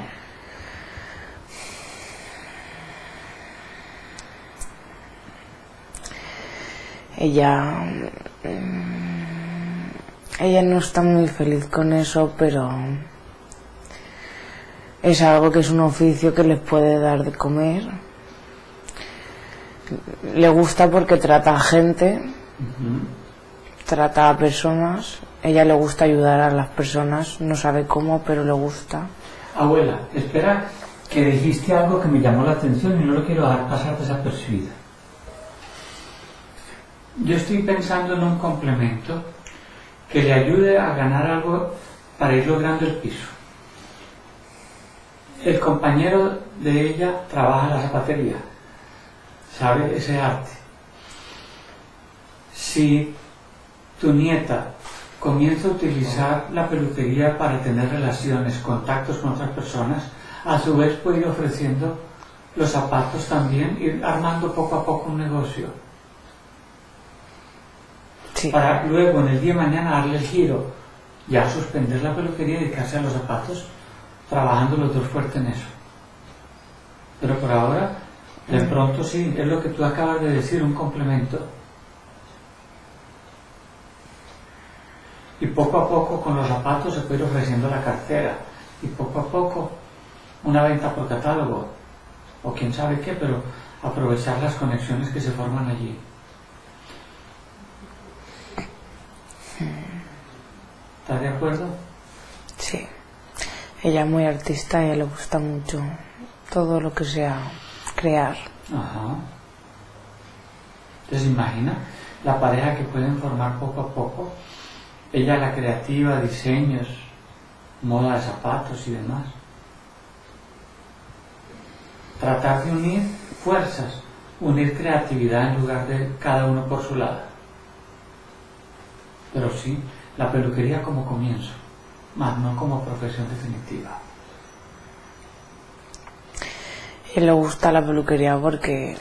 Ella. mm, Ella no está muy feliz con eso, pero. Es algo que es un oficio que les puede dar de comer. Le gusta porque trata a gente. Trata a personas. Ella le gusta ayudar a las personas, no sabe cómo, pero le gusta. Abuela, espera, que dijiste algo que me llamó la atención y no lo quiero pasar desapercibido. Yo estoy pensando en un complemento que le ayude a ganar algo para ir logrando el piso. El compañero de ella trabaja en la zapatería, sabe ese arte. Si tu nieta comienza a utilizar la peluquería para tener relaciones, contactos con otras personas, a su vez puede ir ofreciendo los zapatos también, ir armando poco a poco un negocio, Sí, para luego en el día de mañana darle el giro, ya suspender la peluquería y dedicarse a los zapatos, trabajando los dos fuerte en eso. Pero por ahora, de pronto sí, es lo que tú acabas de decir, un complemento. Y poco a poco con los zapatos se puede ir ofreciendo la cartera. Y poco a poco una venta por catálogo. O quién sabe qué, pero aprovechar las conexiones que se forman allí. ¿Estás de acuerdo? sí. Ella es muy artista y le gusta mucho todo lo que sea crear. Ajá. Entonces imagina la pareja que pueden formar poco a poco. Ella la creativa, diseños, moda de zapatos y demás. Tratar de unir fuerzas, unir creatividad en lugar de cada uno por su lado. Pero sí, la peluquería como comienzo, más no como profesión definitiva. Y le gusta la peluquería porque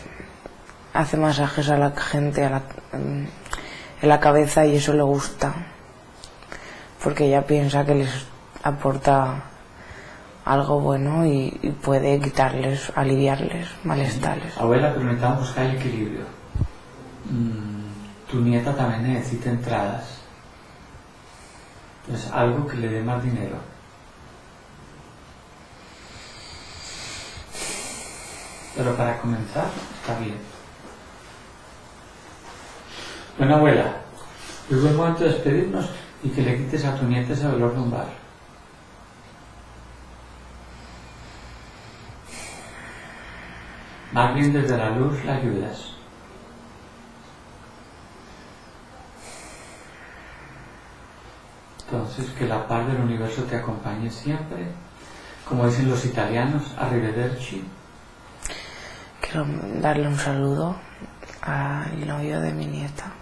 hace masajes a la gente a la- en la cabeza y eso le gusta. Porque ella piensa que les aporta algo bueno y, puede quitarles, aliviarles malestares. Abuela, pero necesitamos buscar el equilibrio. Mm, tu nieta también necesita entradas. Entonces, algo que le dé más dinero. Pero para comenzar, está bien. Bueno, abuela, llegó el momento de despedirnos y que le quites a tu nieta ese dolor lumbar. Más bien desde la luz la ayudas. Entonces, que la paz del universo te acompañe siempre. Como dicen los italianos, arrivederci. Quiero darle un saludo al novio de mi nieta.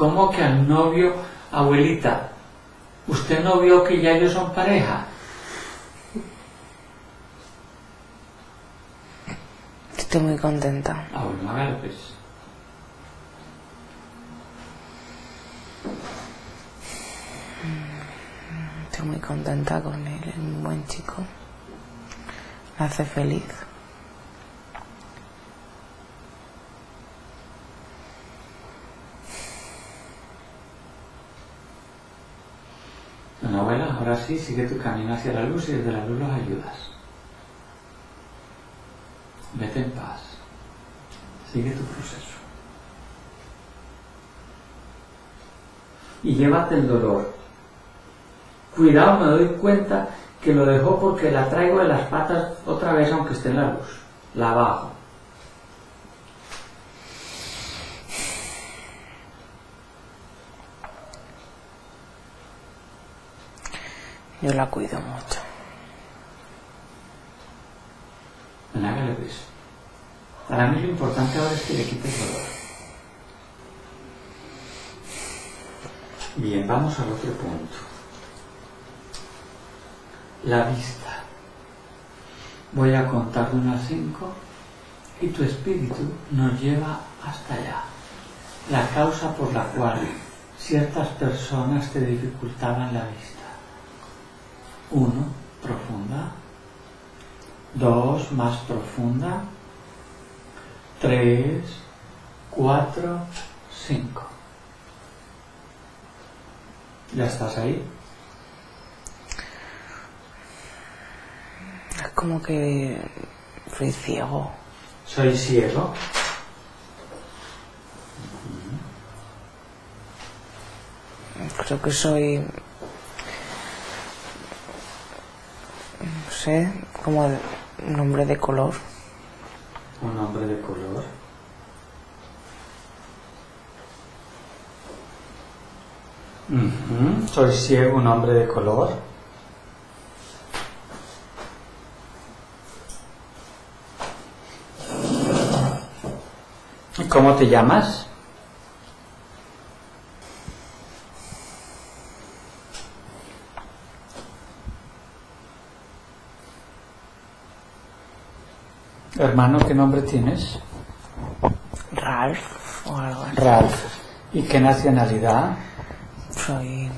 ¿Cómo que al novio, abuelita? ¿Usted no vio que ya ellos son pareja? Estoy muy contenta. Ah, bueno, hágalo pues. Estoy muy contenta con él, es un buen chico. Me hace feliz. Ahora sí, sigue tu camino hacia la luz y desde la luz los ayudas. Vete en paz. Sigue tu proceso. Y llévate el dolor. Cuidado, me doy cuenta que lo dejó porque la traigo de las patas otra vez aunque esté en la luz. La bajo. Yo la cuido mucho. Pues. Para mí lo importante ahora es que le quites dolor. Bien, vamos al otro punto. La vista. Voy a contar de una cinco y tu espíritu nos lleva hasta allá. La causa por la cual ciertas personas te dificultaban la vista. Uno, profunda. Dos, más profunda. Tres, cuatro, cinco. ¿Ya estás ahí? Es como que soy ciego. Soy ciego. Creo que soy. No sé, como un hombre de color. Un hombre de color. Ujú, Soy ciego, un hombre de color. ¿Y ¿Cómo te llamas? Hermano, ¿qué nombre tienes? Ralph o algo así. Ralph. ¿Y qué nacionalidad? Soy.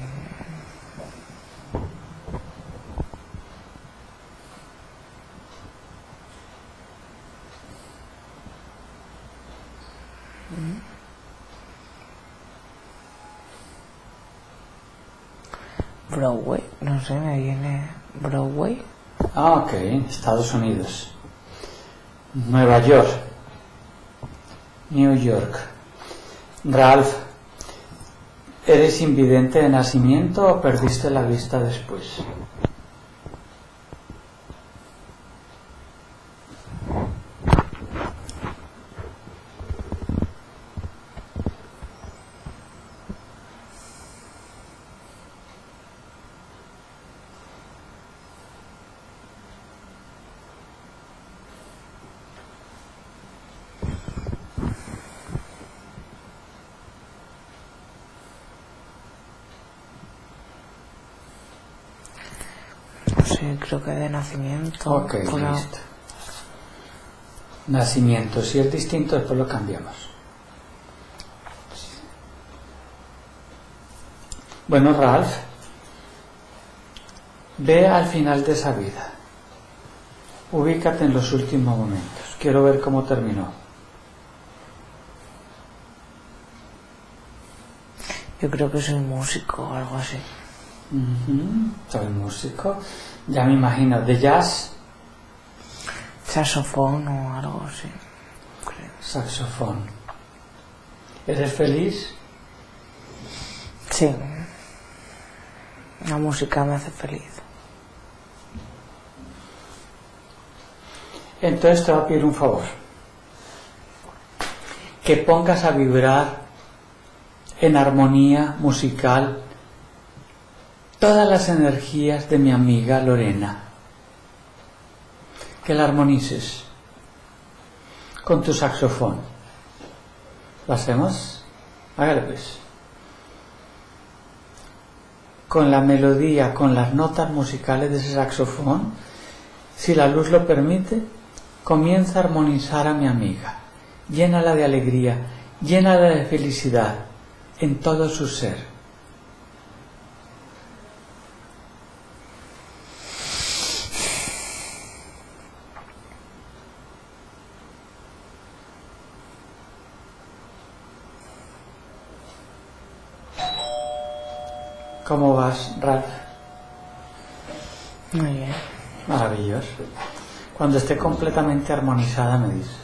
Broadway, no sé, me viene Broadway. Ah, ok, Estados Unidos. Nueva York. New York. Ralph, ¿eres invidente de nacimiento o perdiste la vista después? Sí, creo que de nacimiento. Ok, listo. Nacimiento. Si es distinto, después lo cambiamos. Bueno, Ralph, ve al final de esa vida. Ubícate en los últimos momentos. Quiero ver cómo terminó. Yo creo que soy músico o algo así. Soy músico. Ya me imagino, de jazz, Saxofón o algo así. creo. saxofón. ¿Eres feliz? Sí. La música me hace feliz. Entonces te voy a pedir un favor. Que pongas a vibrar en armonía musical todas las energías de mi amiga Lorena. Que la armonices con tu saxofón. ¿Lo hacemos? Hágale pues. Con la melodía, con las notas musicales de ese saxofón, si la luz lo permite, comienza a armonizar a mi amiga. Llénala de alegría, llénala de felicidad en todo su ser. ¿Cómo vas, Ralph? Muy bien. Maravilloso. Cuando esté completamente armonizada me dices.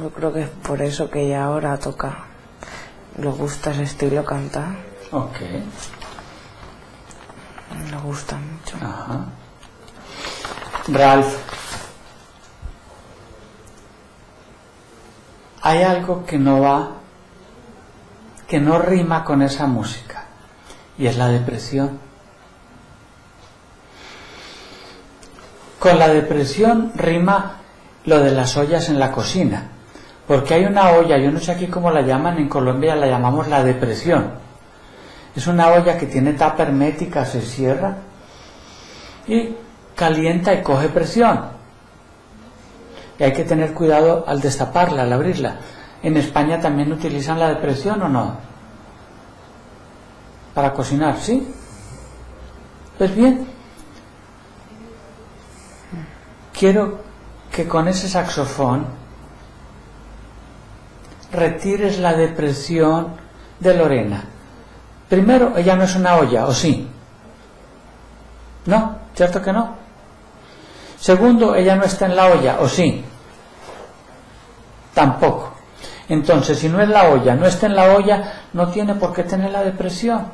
Yo creo que es por eso que ella ahora toca. Le gusta ese estilo cantar. Ok. Le gusta mucho. Ajá. Ralph. Hay algo que no va, que no rima con esa música, y es la depresión. Con la depresión rima lo de las ollas en la cocina, porque hay una olla, yo no sé aquí cómo la llaman, en Colombia la llamamos la depresión. Es una olla que tiene tapa hermética, se cierra y calienta y coge presión. Y hay que tener cuidado al destaparla, al abrirla. ¿En España también utilizan la depresión o no? Para cocinar, ¿sí? Pues bien, quiero que con ese saxofón retires la depresión de Lorena. Primero, ella no es una olla, ¿o sí? No, ¿cierto que no? Segundo, ella no está en la olla, ¿o sí? Tampoco. Entonces, si no es la olla, no está en la olla, no tiene por qué tener la depresión.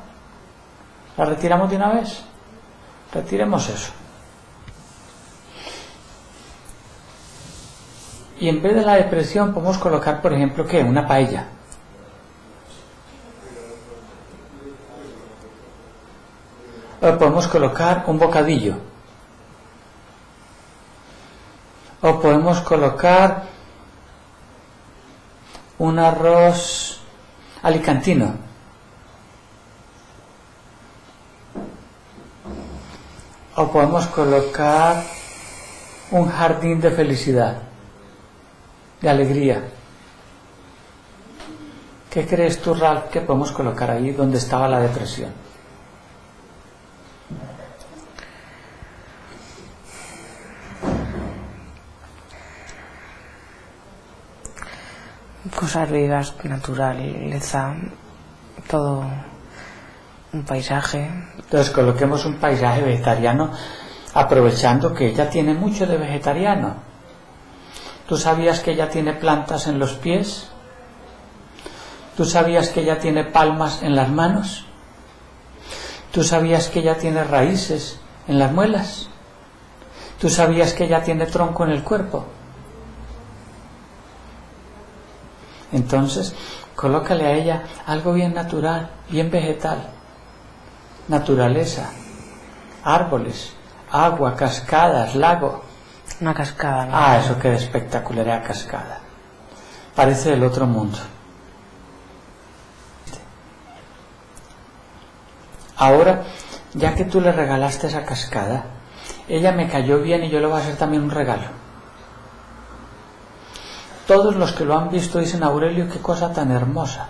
¿La retiramos de una vez? Retiremos eso. Y en vez de la depresión podemos colocar, por ejemplo, ¿qué? Una paella. O podemos colocar un bocadillo. O podemos colocar un arroz alicantino. O podemos colocar un jardín de felicidad, de alegría. ¿Qué crees tú, Ralph, que podemos colocar ahí donde estaba la depresión? Cosas vivas, naturaleza, todo un paisaje. Entonces coloquemos un paisaje vegetariano aprovechando que ella tiene mucho de vegetariano. ¿Tú sabías que ella tiene plantas en los pies? ¿Tú sabías que ella tiene palmas en las manos? ¿Tú sabías que ella tiene raíces en las muelas? ¿Tú sabías que ella tiene tronco en el cuerpo? Entonces, colócale a ella algo bien natural, bien vegetal. Naturaleza, árboles, agua, cascadas, lago. Una cascada. ¿no? Ah, eso queda espectacular, la cascada. Parece del otro mundo. Ahora, ya que tú le regalaste esa cascada, ella me cayó bien y yo le voy a hacer también un regalo. Todos los que lo han visto dicen, Aurelio, qué cosa tan hermosa.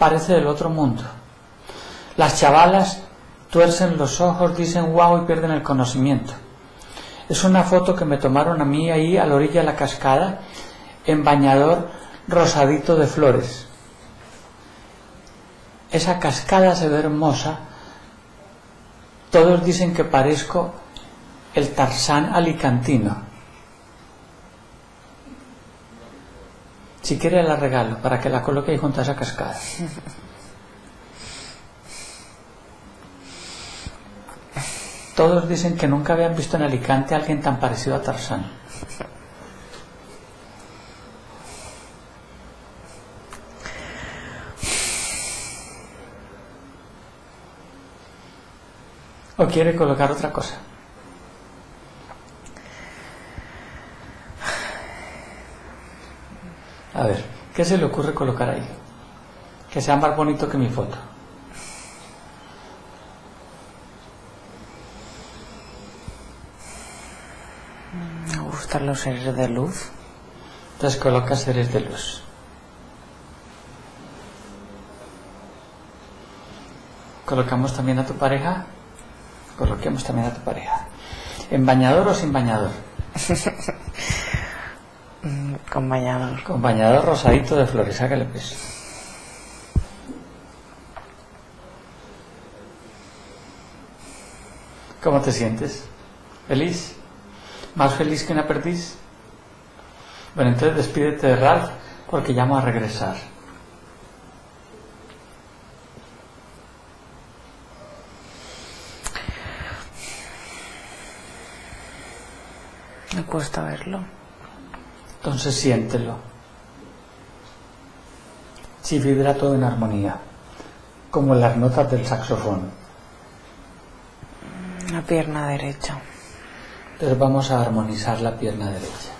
Parece del otro mundo. Las chavalas tuercen los ojos, dicen wow y pierden el conocimiento. Es una foto que me tomaron a mí ahí a la orilla de la cascada, en bañador rosadito de flores. Esa cascada se ve hermosa. Todos dicen que parezco el Tarzán alicantino. Si quiere la regalo para que la coloque ahí junto a esa cascada. Todos dicen que nunca habían visto en Alicante a alguien tan parecido a Tarzán. ¿O quiere colocar otra cosa? A ver, ¿qué se le ocurre colocar ahí? Que sea más bonito que mi foto. Los seres de luz. Entonces coloca seres de luz. Colocamos también a tu pareja. Coloquemos también a tu pareja. ¿En bañador o sin bañador? Con bañador. Con bañador rosadito de flores, hágale pues. ¿Cómo te sientes? ¿Feliz? ¿Más feliz que una perdiz? Bueno, entonces despídete de Ralph porque vamos a regresar. Me cuesta verlo. Entonces siéntelo. Si vibra todo en armonía, como las notas del saxofón. La pierna derecha. Entonces vamos a armonizar la pierna derecha.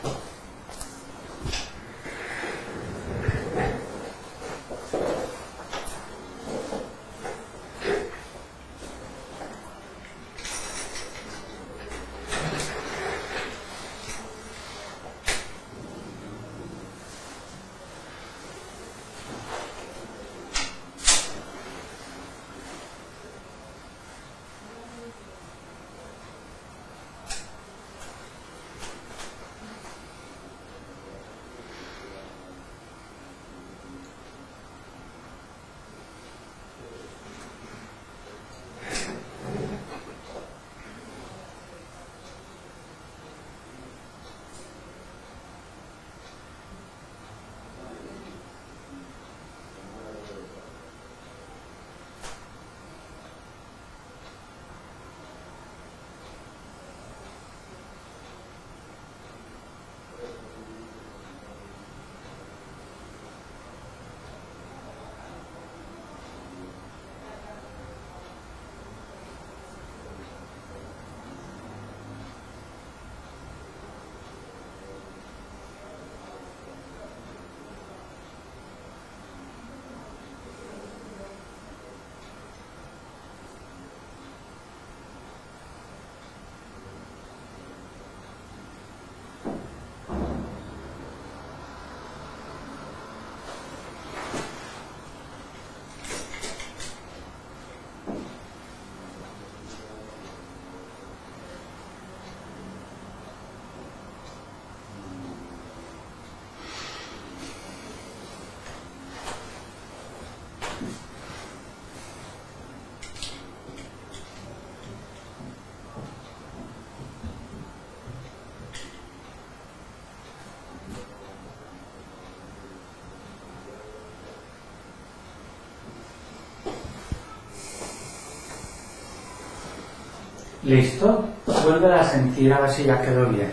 Listo. Vuelve a sentir a ver si ya quedó bien.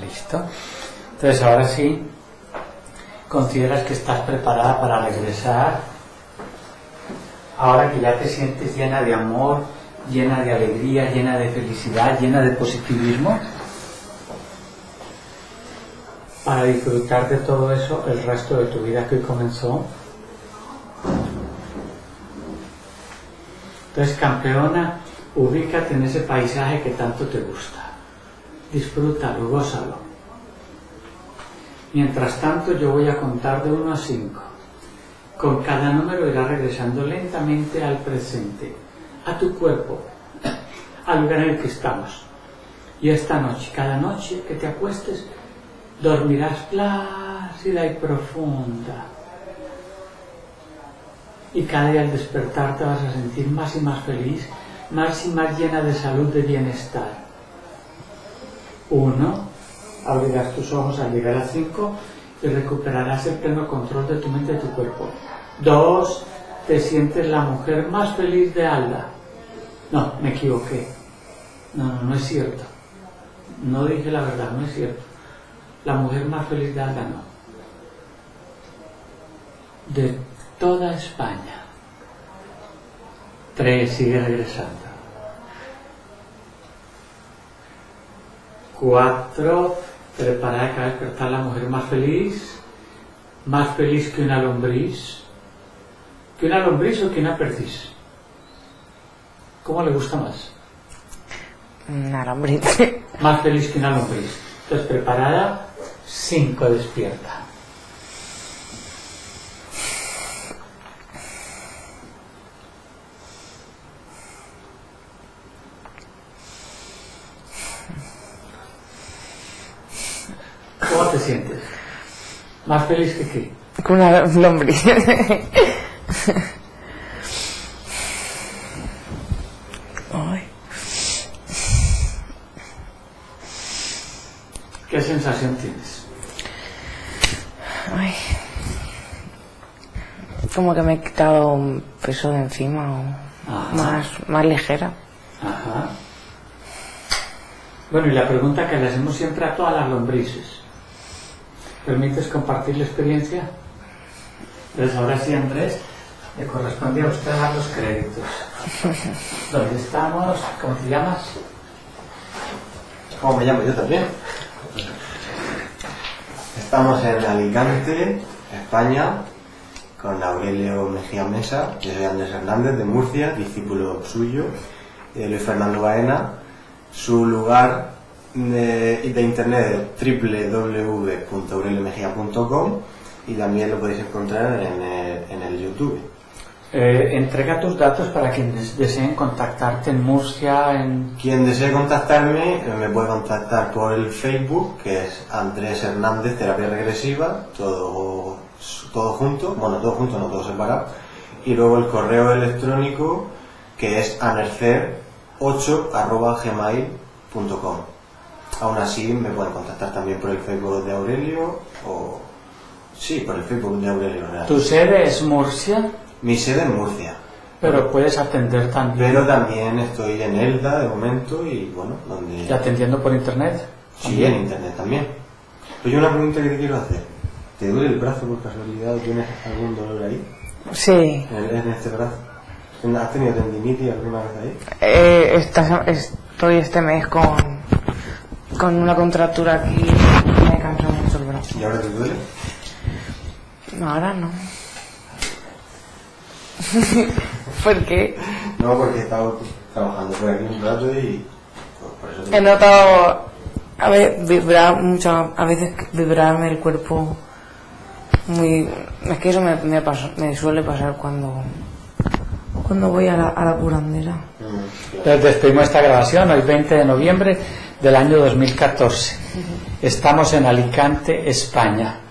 Listo. Entonces ahora sí consideras que estás preparada para regresar. Ahora que ya te sientes llena de amor, llena de alegría, llena de felicidad, llena de positivismo, para disfrutar de todo eso el resto de tu vida que hoy comenzó. Entonces, campeona, ubícate en ese paisaje que tanto te gusta. Disfrútalo, gózalo. Mientras tanto, yo voy a contar de 1 a 5. Con cada número irá regresando lentamente al presente, a tu cuerpo, al lugar en el que estamos. Y esta noche, cada noche que te acuestes, dormirás plácida y profunda. Y cada día al despertar te vas a sentir más y más feliz, más y más llena de salud, de bienestar. Uno, abrirás tus ojos al llegar a cinco y recuperarás el pleno control de tu mente y tu cuerpo. Dos, te sientes la mujer más feliz de Alda. No, me equivoqué. No, no, no es cierto. No dije la verdad, no es cierto. La mujer más feliz de Alda no. De toda España. Tres, sigue regresando. Cuatro, preparada para despertar la mujer más feliz, más feliz que una lombriz, que una lombriz o que una perdiz. ¿Cómo le gusta más? Una lombriz. Más feliz que una lombriz. Entonces, preparada, cinco, despierta. ¿Cómo te sientes? ¿Más feliz que qué? Con una lombriz. ¿Qué sensación tienes? Ay. Como que me he quitado un peso de encima o Ajá. más, más ligera. Ajá. Bueno, y la pregunta que le hacemos siempre a todas las lombrices. ¿Permites compartir la experiencia? Entonces ahora sí, Andrés, le corresponde a usted dar los créditos. ¿Dónde estamos? ¿Cómo te llamas? ¿Cómo me llamo yo también? Estamos en Alicante, España, con Aurelio Mejía Mesa. Yo soy Andrés Hernández de Murcia, discípulo suyo, y de Luis Fernando Baena. Su lugar de, de internet www.aureliomejía.com y también lo podéis encontrar en el, en el YouTube. Eh, entrega tus datos para quienes deseen contactarte en Murcia, en... Quien desee contactarme eh, me puede contactar por el Facebook, que es Andrés Hernández Terapia Regresiva, todo, todo junto, bueno, todo junto, no todo separado, y luego el correo electrónico, que es anercer8.gmail.com. Aún así me pueden contactar también por el Facebook de Aurelio, o... Sí, por el Facebook de Aurelio Real. Tu sede es Murcia, Mi sede en Murcia. pero puedes atender también Pero también estoy en Elda de momento y bueno, donde... y atendiendo por internet. Sí, en internet también. Oye, una pregunta que te quiero hacer. ¿Te duele el brazo por casualidad o tienes algún dolor ahí? Sí. En, en este brazo. ¿Has tenido tendinitis alguna vez ahí? Eh, esta- estoy este mes con, con una contractura aquí. Me cansa mucho el brazo. ¿Y ahora te duele? No, ahora no. ¿Por qué? No, porque he estado trabajando por aquí un rato y pues, por eso te- He notado a ver, vibrar mucho, a veces vibrarme el cuerpo muy... Es que eso me, me, pasa- me suele pasar cuando, cuando voy a la, a la curandera. Mm, claro. Entonces despedimos esta grabación hoy 20 de noviembre del año 2014. Estamos en Alicante, España.